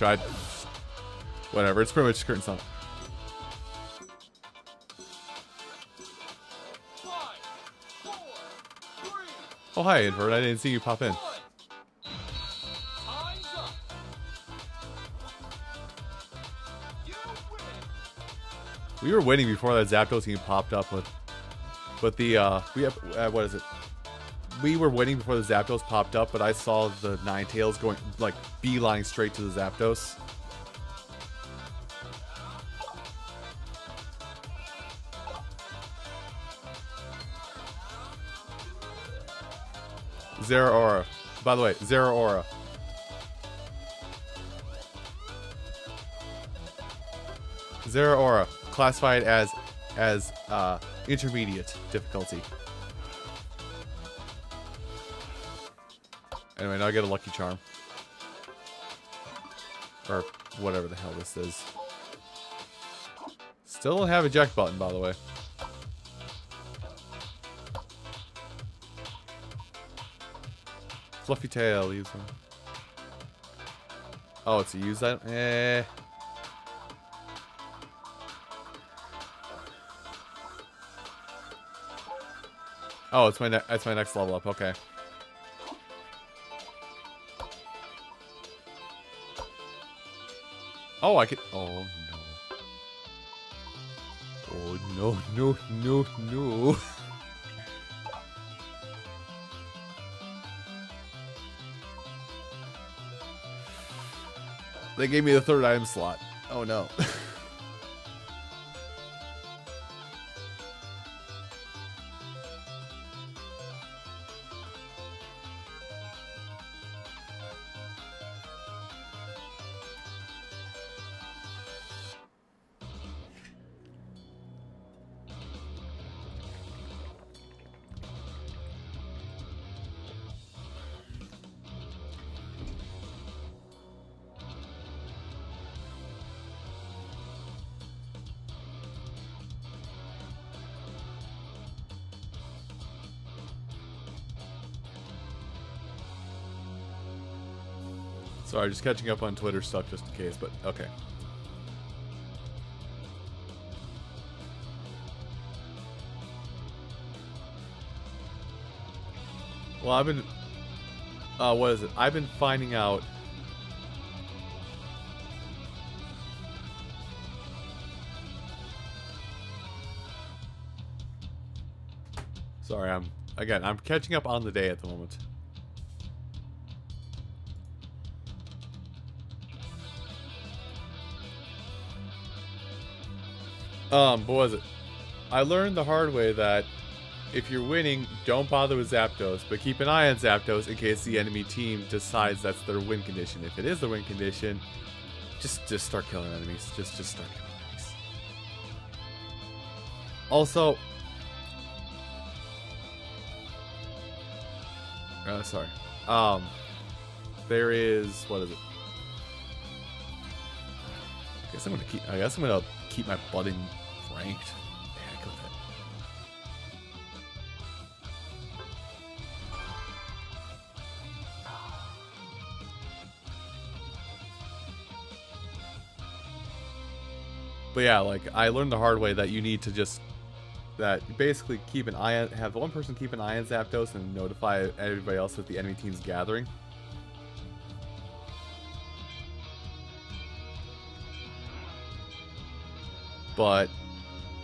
Tried. Whatever, it's pretty much curtain song. Oh, hi, Invert. I didn't see you pop in. We were waiting before that Zapdos game popped up with, but the, uh, we have, uh, what is it? we were waiting before the Zapdos popped up, but I saw the Ninetales going, like, beeline straight to the Zapdos. Zeraora. By the way, Zeraora. Zeraora, classified as as uh, intermediate difficulty. Anyway, now I get a Lucky Charm. Or whatever the hell this is. Still don't have a eject button, by the way. Fluffy tail, use one. Oh, it's a use that? Eh. Oh, it's my it's my next level up. Okay. Oh, I could. Oh no. Oh no no no no. <laughs> they gave me the third item slot. Oh no. <laughs> just catching up on Twitter stuff just in case, but okay. Well, I've been... Uh, what is it? I've been finding out... Sorry, I'm... Again, I'm catching up on the day at the moment. Um, what was it? I learned the hard way that if you're winning, don't bother with Zapdos, but keep an eye on Zapdos in case the enemy team decides that's their win condition. If it is the win condition, just just start killing enemies. Just just start killing enemies. Also, uh, sorry. Um, there is what is it? I guess I'm gonna keep. I guess I'm gonna keep my butt in ranked. Heck it. But yeah, like I learned the hard way that you need to just that basically keep an eye on have one person keep an eye on Zapdos and notify everybody else that the enemy team's gathering. But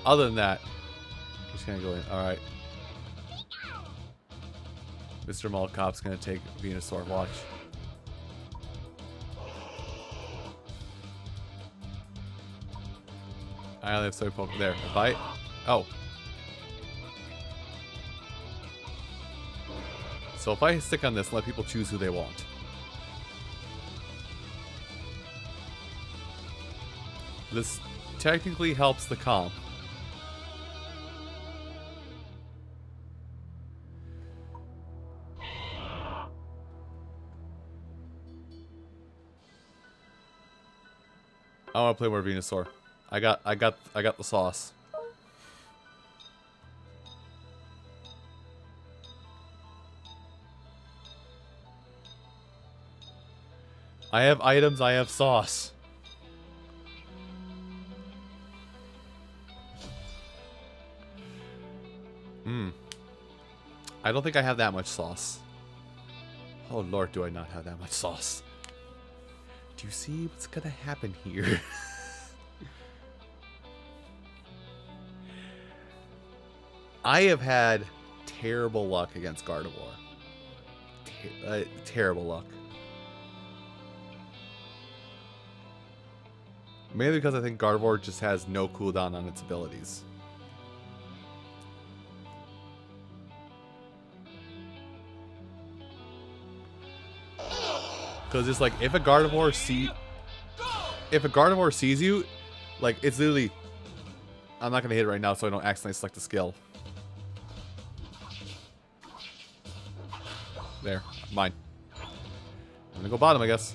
other than that, I'm just gonna go in. All right. Mr. Mallcop's gonna take Venusaur. Watch. I only have soy poke there. A bite. Oh. So if I stick on this, let people choose who they want. This technically helps the comp. I want to play more Venusaur. I got, I got, I got the sauce. I have items, I have sauce. Hmm. I don't think I have that much sauce. Oh lord, do I not have that much sauce. Do you see what's gonna happen here? <laughs> I have had terrible luck against Gardevoir. Ter uh, terrible luck. Mainly because I think Gardevoir just has no cooldown on its abilities. Because it's like, if a Gardevoir see... If a Gardevoir sees you, like, it's literally... I'm not going to hit it right now so I don't accidentally select the skill. There. Mine. I'm gonna go bottom, I guess.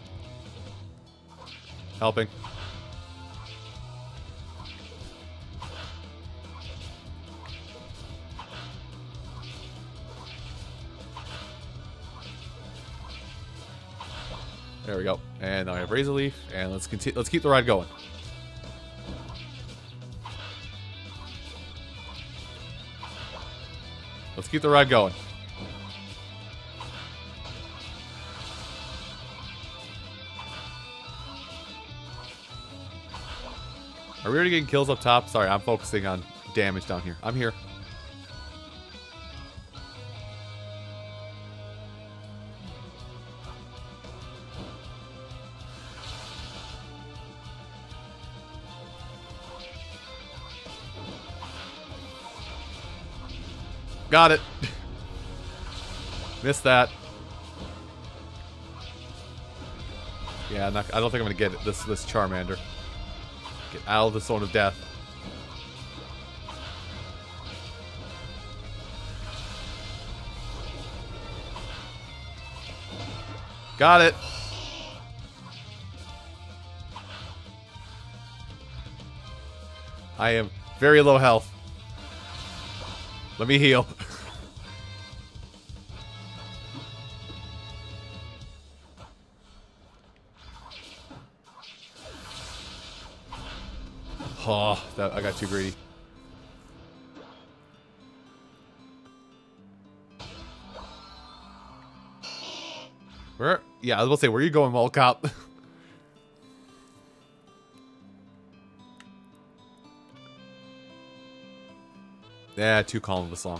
Helping. There we go. And now I have Razor Leaf, and let's continue. Let's keep the ride going. Let's keep the ride going. Are we already getting kills up top? Sorry, I'm focusing on damage down here. I'm here. Got it. Missed that. Yeah, not, I don't think I'm gonna get it, this this Charmander. Get out of the zone of death. Got it. I am very low health. Let me heal. <laughs> oh, that, I got too greedy. Where? Yeah, I was about to say, where are you going, Mall Cop? <laughs> Yeah, too calm of a song.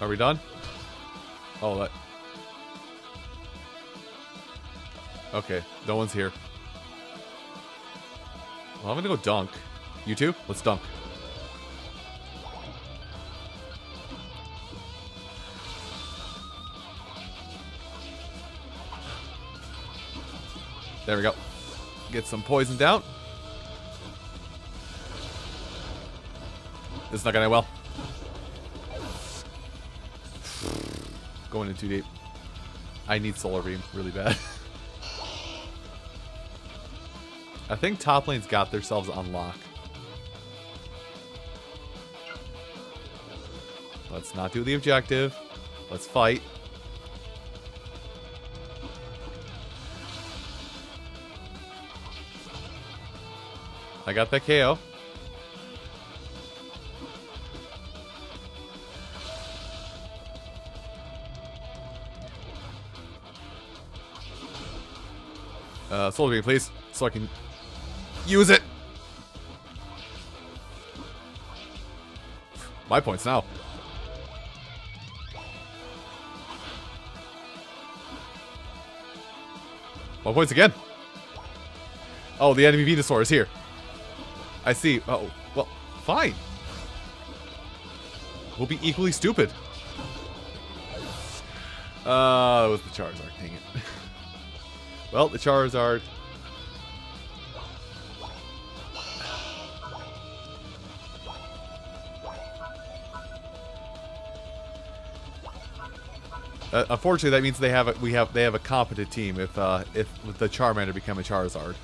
Are we done? Oh, that. Okay, no one's here. Well, I'm gonna go dunk. You too? Let's dunk. There we go. Get some poison down. This is not gonna end well. Going in too deep. I need Solar Beam really bad. <laughs> I think top lane's got themselves on lock. Let's not do the objective. Let's fight. I got that KO. Uh, Solar Beam, please, so I can use it. My points now. My points again. Oh, the enemy Venusaur is here. I see. Oh, well, fine. We'll be equally stupid. Uh, it was the Charizard. Dang it. <laughs> well, the Charizard. Uh, unfortunately, that means they have a, we have they have a competent team. If uh, if the Charmander become a Charizard.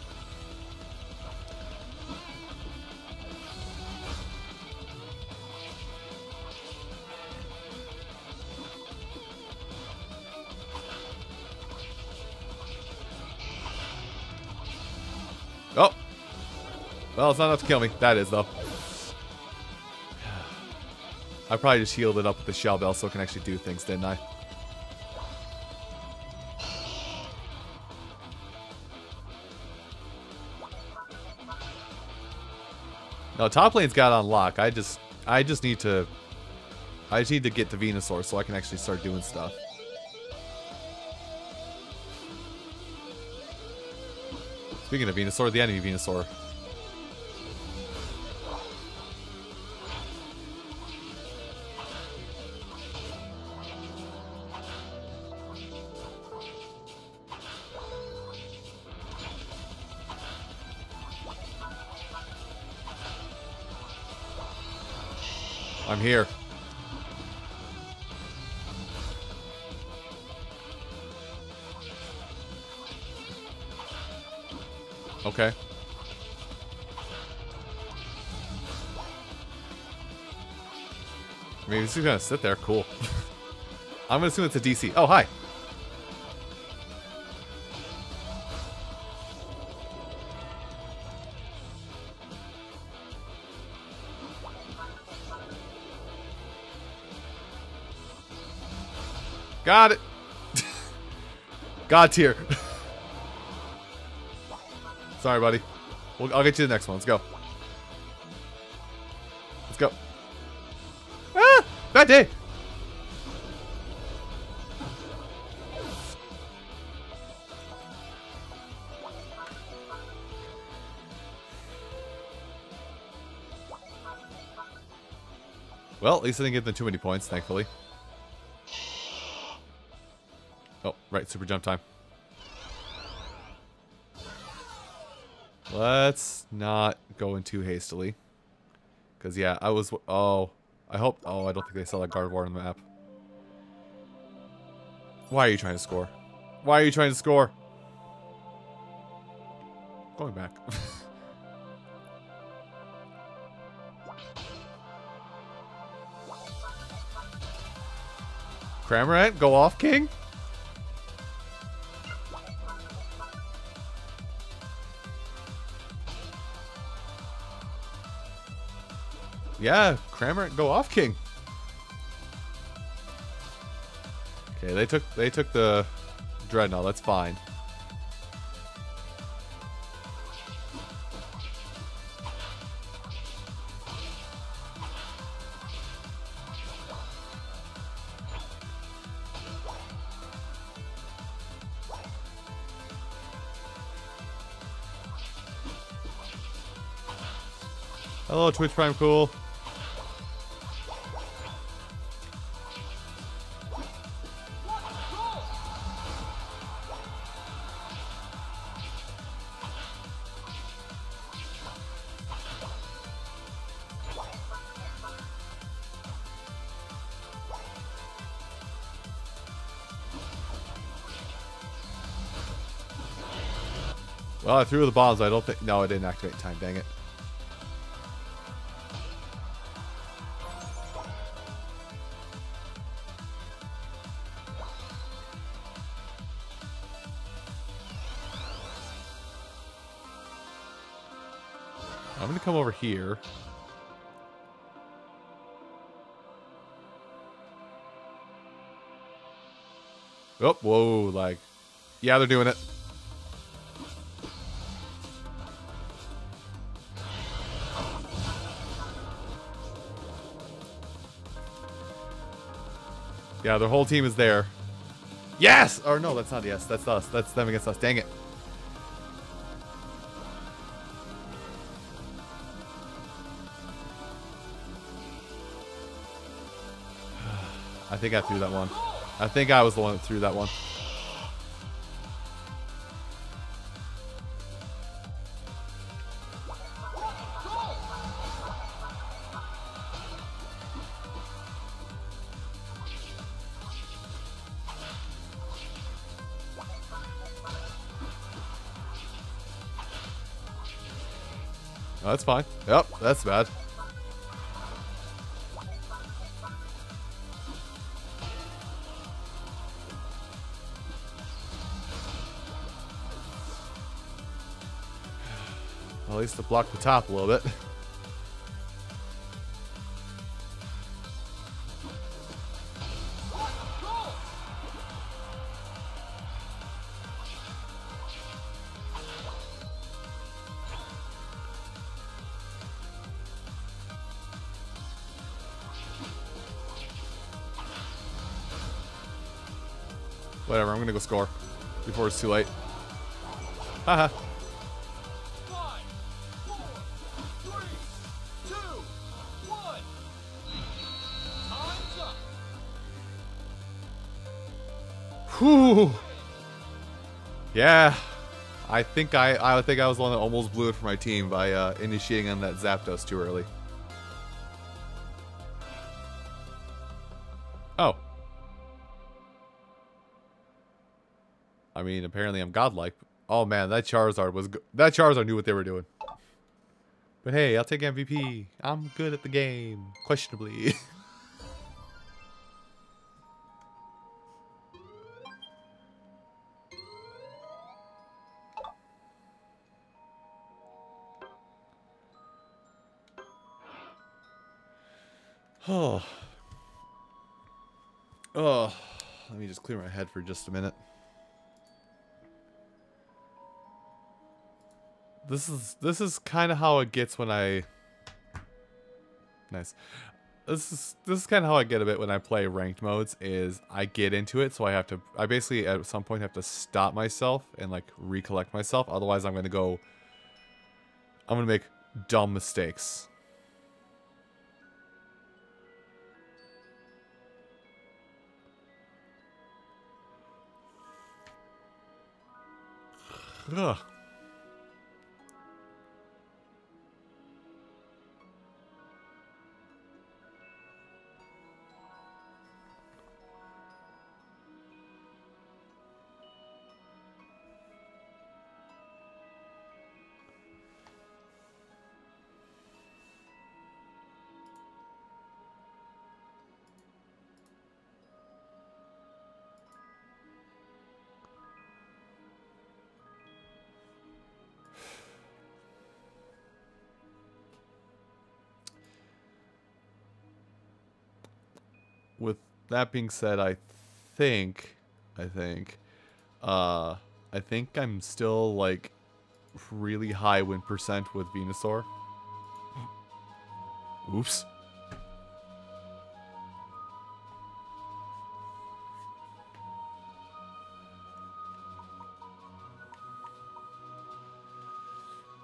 It's not enough to kill me. That is, though. I probably just healed it up with the Shell Bell so it can actually do things, didn't I? No, top lane's got on lock. I just, I just need to, I just need to get the Venusaur so I can actually start doing stuff. Speaking of Venusaur, the enemy Venusaur. Here. Okay. I mean, he's just gonna sit there. Cool. <laughs> I'm gonna assume it's a DC. Oh, hi. Got it. God tier. Sorry, buddy. We'll, I'll get you the next one. Let's go. Let's go. Ah! Bad day! Well, at least I didn't get them too many points, thankfully. Right, super jump time. Let's not go in too hastily. Because, yeah, I was... Oh, I hope... Oh, I don't think they saw that guard Gardevoir on the map. Why are you trying to score? Why are you trying to score? Going back. <laughs> Cramorant, go off, King? Yeah, Kramer, go off, King. Okay, they took they took the Drednaw. That's fine. Hello, Twitch Prime Cool. Oh, well, I threw the bombs. I don't think... No, I didn't activate time. Dang it. I'm going to come over here. Oh, whoa, like... Yeah, they're doing it. Yeah, their whole team is there. Yes! Or no, that's not yes. That's us. That's them against us. Dang it. <sighs> I think I threw that one. I think I was the one that threw that one. Oh, that's fine. Yep, that's bad. At least to block the top a little bit. <laughs> single score before it's too late. Haha. Whew. Yeah. I think I, I think I was the one that almost blew it for my team by uh, initiating on that Zapdos too early. Mean, apparently I'm godlike. Oh man, that Charizard was that Charizard knew what they were doing. But hey, I'll take MVP. I'm good at the game, questionably. <laughs> Oh. Oh. Let me just clear my head for just a minute. This is this is kind of how it gets when I Nice. This is this is kind of how I get a bit when I play ranked modes is I get into it so I have to I basically at some point have to stop myself and like recollect myself otherwise I'm going to go I'm going to make dumb mistakes. Ugh. That being said, I think, I think, uh, I think I'm still like really high win percent with Venusaur. Oops.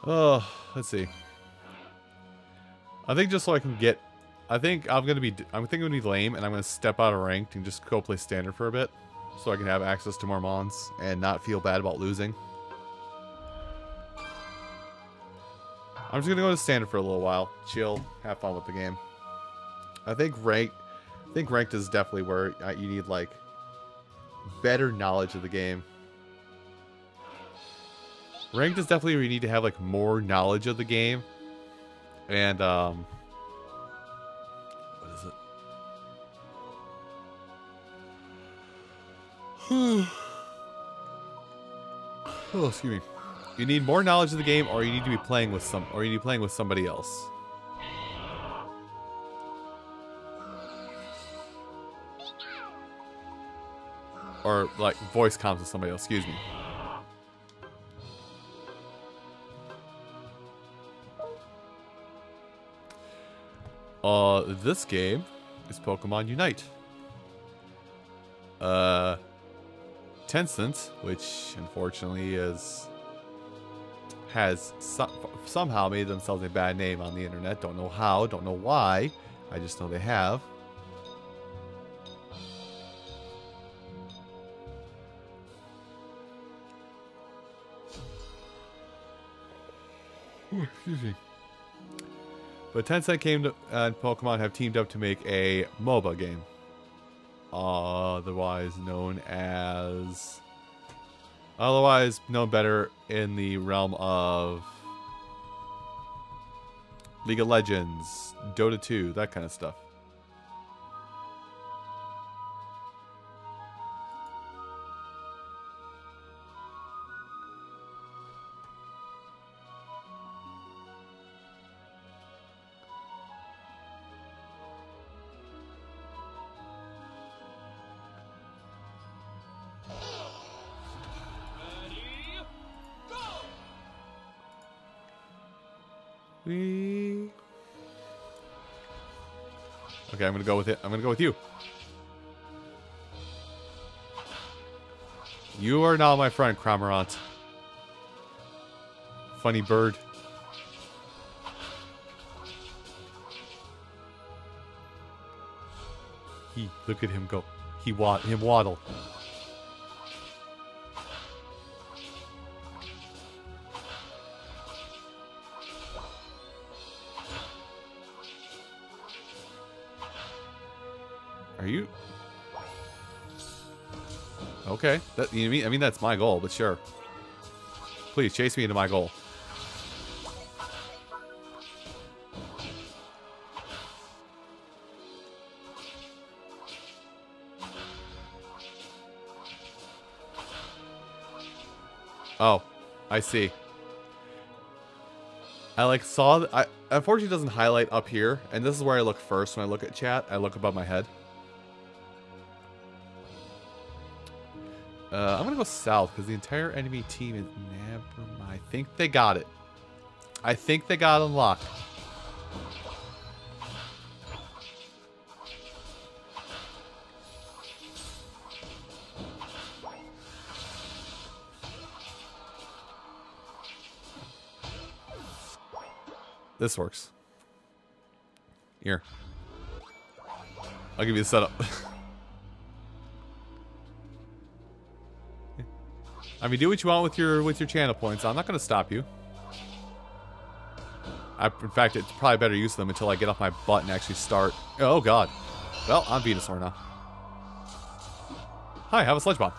Oh, let's see. I think just so I can get I think I'm gonna be. I'm thinking I'm gonna be lame, and I'm gonna step out of ranked and just go play standard for a bit, so I can have access to more mons and not feel bad about losing. I'm just gonna go to standard for a little while, chill, have fun with the game. I think ranked. I think ranked is definitely where you need like better knowledge of the game. Ranked is definitely where you need to have like more knowledge of the game, and um. <sighs> oh, excuse me. You need more knowledge of the game, or you need to be playing with some, or you need to be playing with somebody else. Or like voice comms with somebody else. Excuse me. Uh, this game is Pokemon Unite. Uh, Tencent, which unfortunately is has so somehow made themselves a bad name on the internet. Don't know how, don't know why. I just know they have. Ooh, excuse me. But Tencent came to, uh, and Pokemon have teamed up to make a MOBA game otherwise known as otherwise known better in the realm of League of Legends, Dota 2, that kind of stuff. Gonna go with it. I'm gonna go with you. You are now my friend, Cramorant. Funny bird. He, look at him go. He wa him waddle. Okay. That you mean? I mean that's my goal, but sure. Please chase me into my goal. Oh, I see. I like saw, I unfortunately doesn't highlight up here, and this is where I look first when I look at chat. I look above my head. Uh, I'm gonna go south because the entire enemy team is never mind. I think they got it. I think they got unlocked. This works. Here. I'll give you the setup. <laughs> I mean, do what you want with your with your channel points. I'm not going to stop you. I, in fact, it's probably better use them until I get off my butt and actually start. Oh, God. Well, I'm Venusaur now. Hi, have a sludge bomb.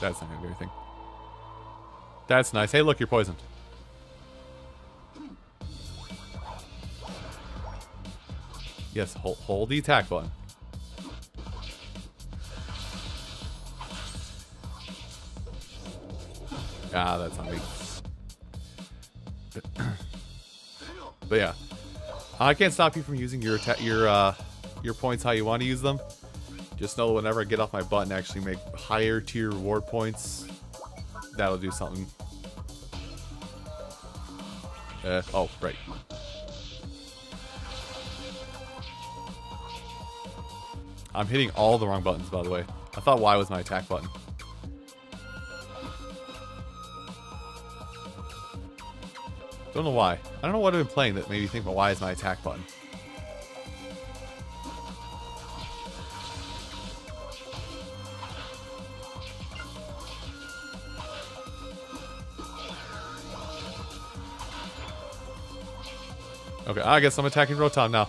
That's not gonna do anything. That's nice. Hey, look, you're poisoned. Yes, hold, hold the attack button. Ah, that's not me. but yeah, I can't stop you from using your your uh, your points how you want to use them. Just know whenever I get off my butt and actually make higher tier reward points, that'll do something. Uh, oh, right. I'm hitting all the wrong buttons, by the way. I thought Y was my attack button. I don't know why. I don't know what I've been playing that made me think my why is my attack button. Okay, I guess I'm attacking Rotom now.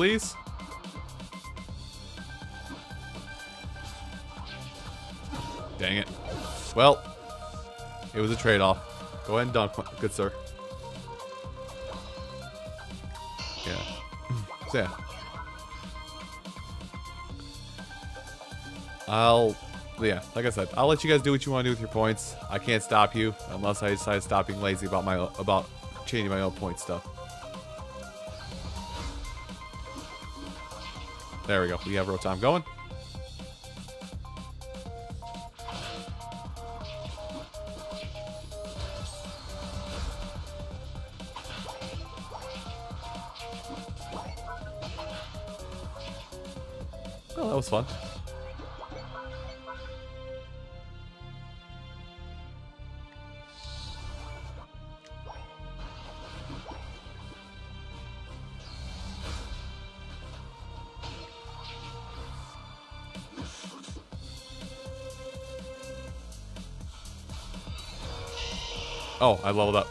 Please. Dang it. Well, it was a trade-off. Go ahead and dunk, good sir. Yeah. so <laughs> yeah. I'll, yeah, like I said, I'll let you guys do what you want to do with your points. I can't stop you unless I decide to stop being lazy about my about changing my own point stuff. There we go. We have Rotom going. Oh, I leveled up.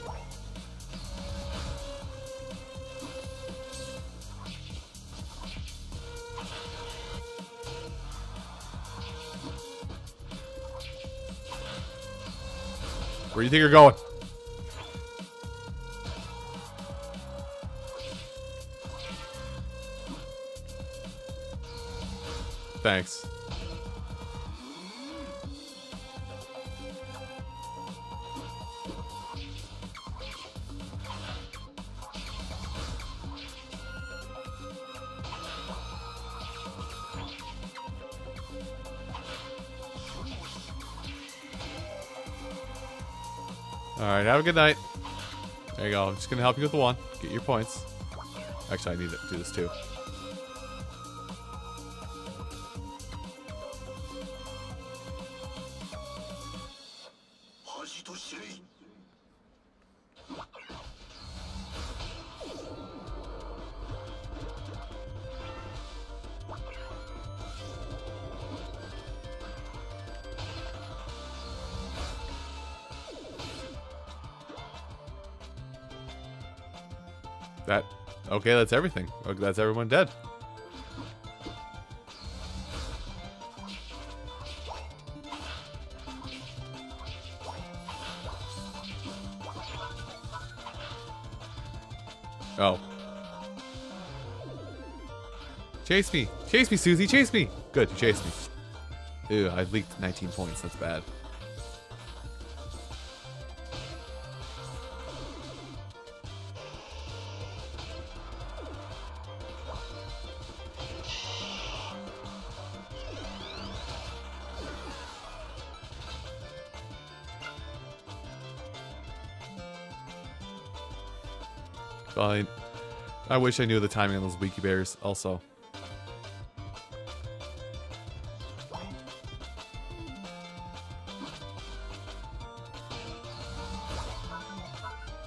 Where do you think you're going? Thanks. Have a good night. There you go. I'm just going to help you with the one. Get your points. Actually, I need to do this too. Okay, that's everything. Okay, that's everyone dead. Oh. Chase me! Chase me, Susie! Chase me! Good, you chased me. Ew, I leaked 19 points. That's bad. I wish I knew the timing on those Wiki Bears also.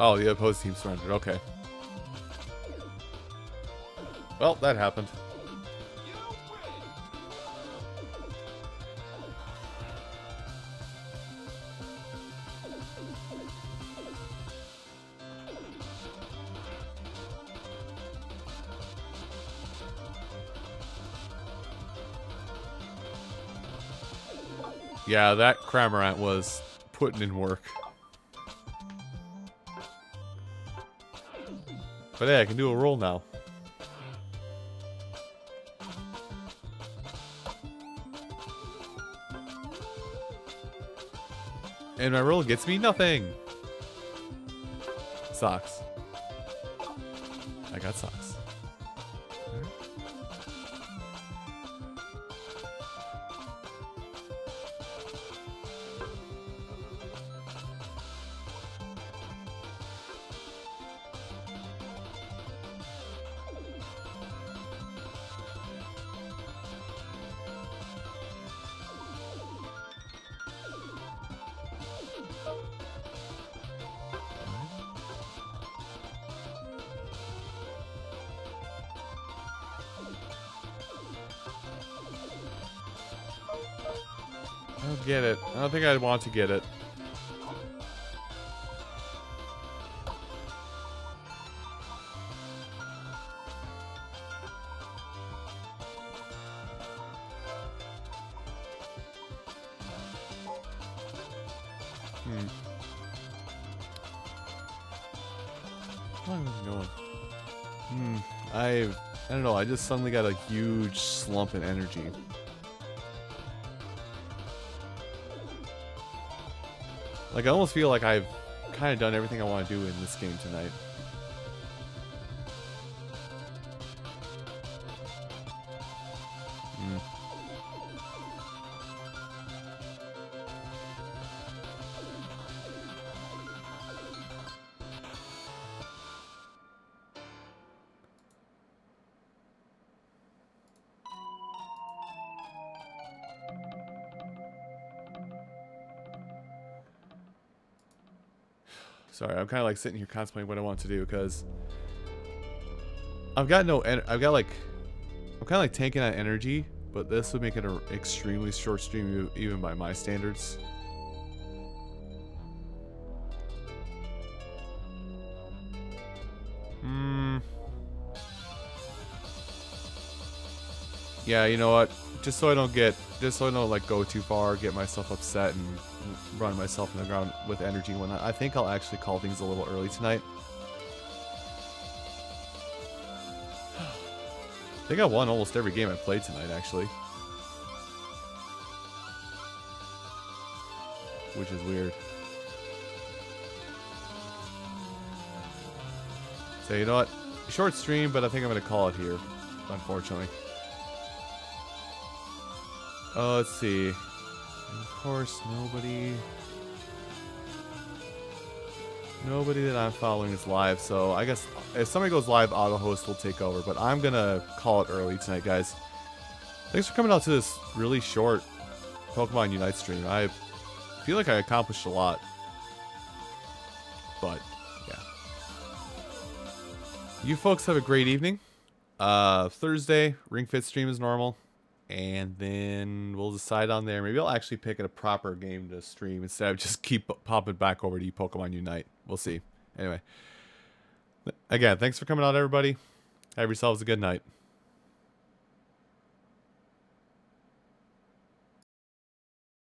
Oh, the opposed team surrendered. Okay. Well, that happened. Yeah, that Cramorant was putting in work. But hey, I can do a roll now. And my roll gets me nothing. Socks. I got socks. Get it. I don't think I'd want to get it. Hmm. Hmm. I I don't know. I just suddenly got a huge slump in energy. Like, I almost feel like I've kind of done everything I want to do in this game tonight. Kind of like sitting here contemplating what I want to do because I've got no, I've got like, I'm kind of like tanking on energy, but this would make it an extremely short stream even by my standards. Hmm. Yeah, you know what? Just so I don't get, just so I don't like go too far, get myself upset and run myself in the ground with energy when I, I think I'll actually call things a little early tonight. I think I won almost every game I played tonight, actually. Which is weird. So you know what? Short stream, but I think I'm going to call it here, unfortunately. Uh, let's see. Of course, nobody... Nobody that I'm following is live, so I guess if somebody goes live, auto host will take over. But I'm gonna call it early tonight, guys. Thanks for coming out to this really short Pokemon Unite stream. I feel like I accomplished a lot. But, yeah. You folks have a great evening. Uh, Thursday, Ring Fit stream is normal and then we'll decide on there. Maybe I'll actually pick a proper game to stream instead of just <laughs> keep popping back over to Pokemon Unite. We'll see. Anyway, Again, thanks for coming out, everybody. Have yourselves a good night.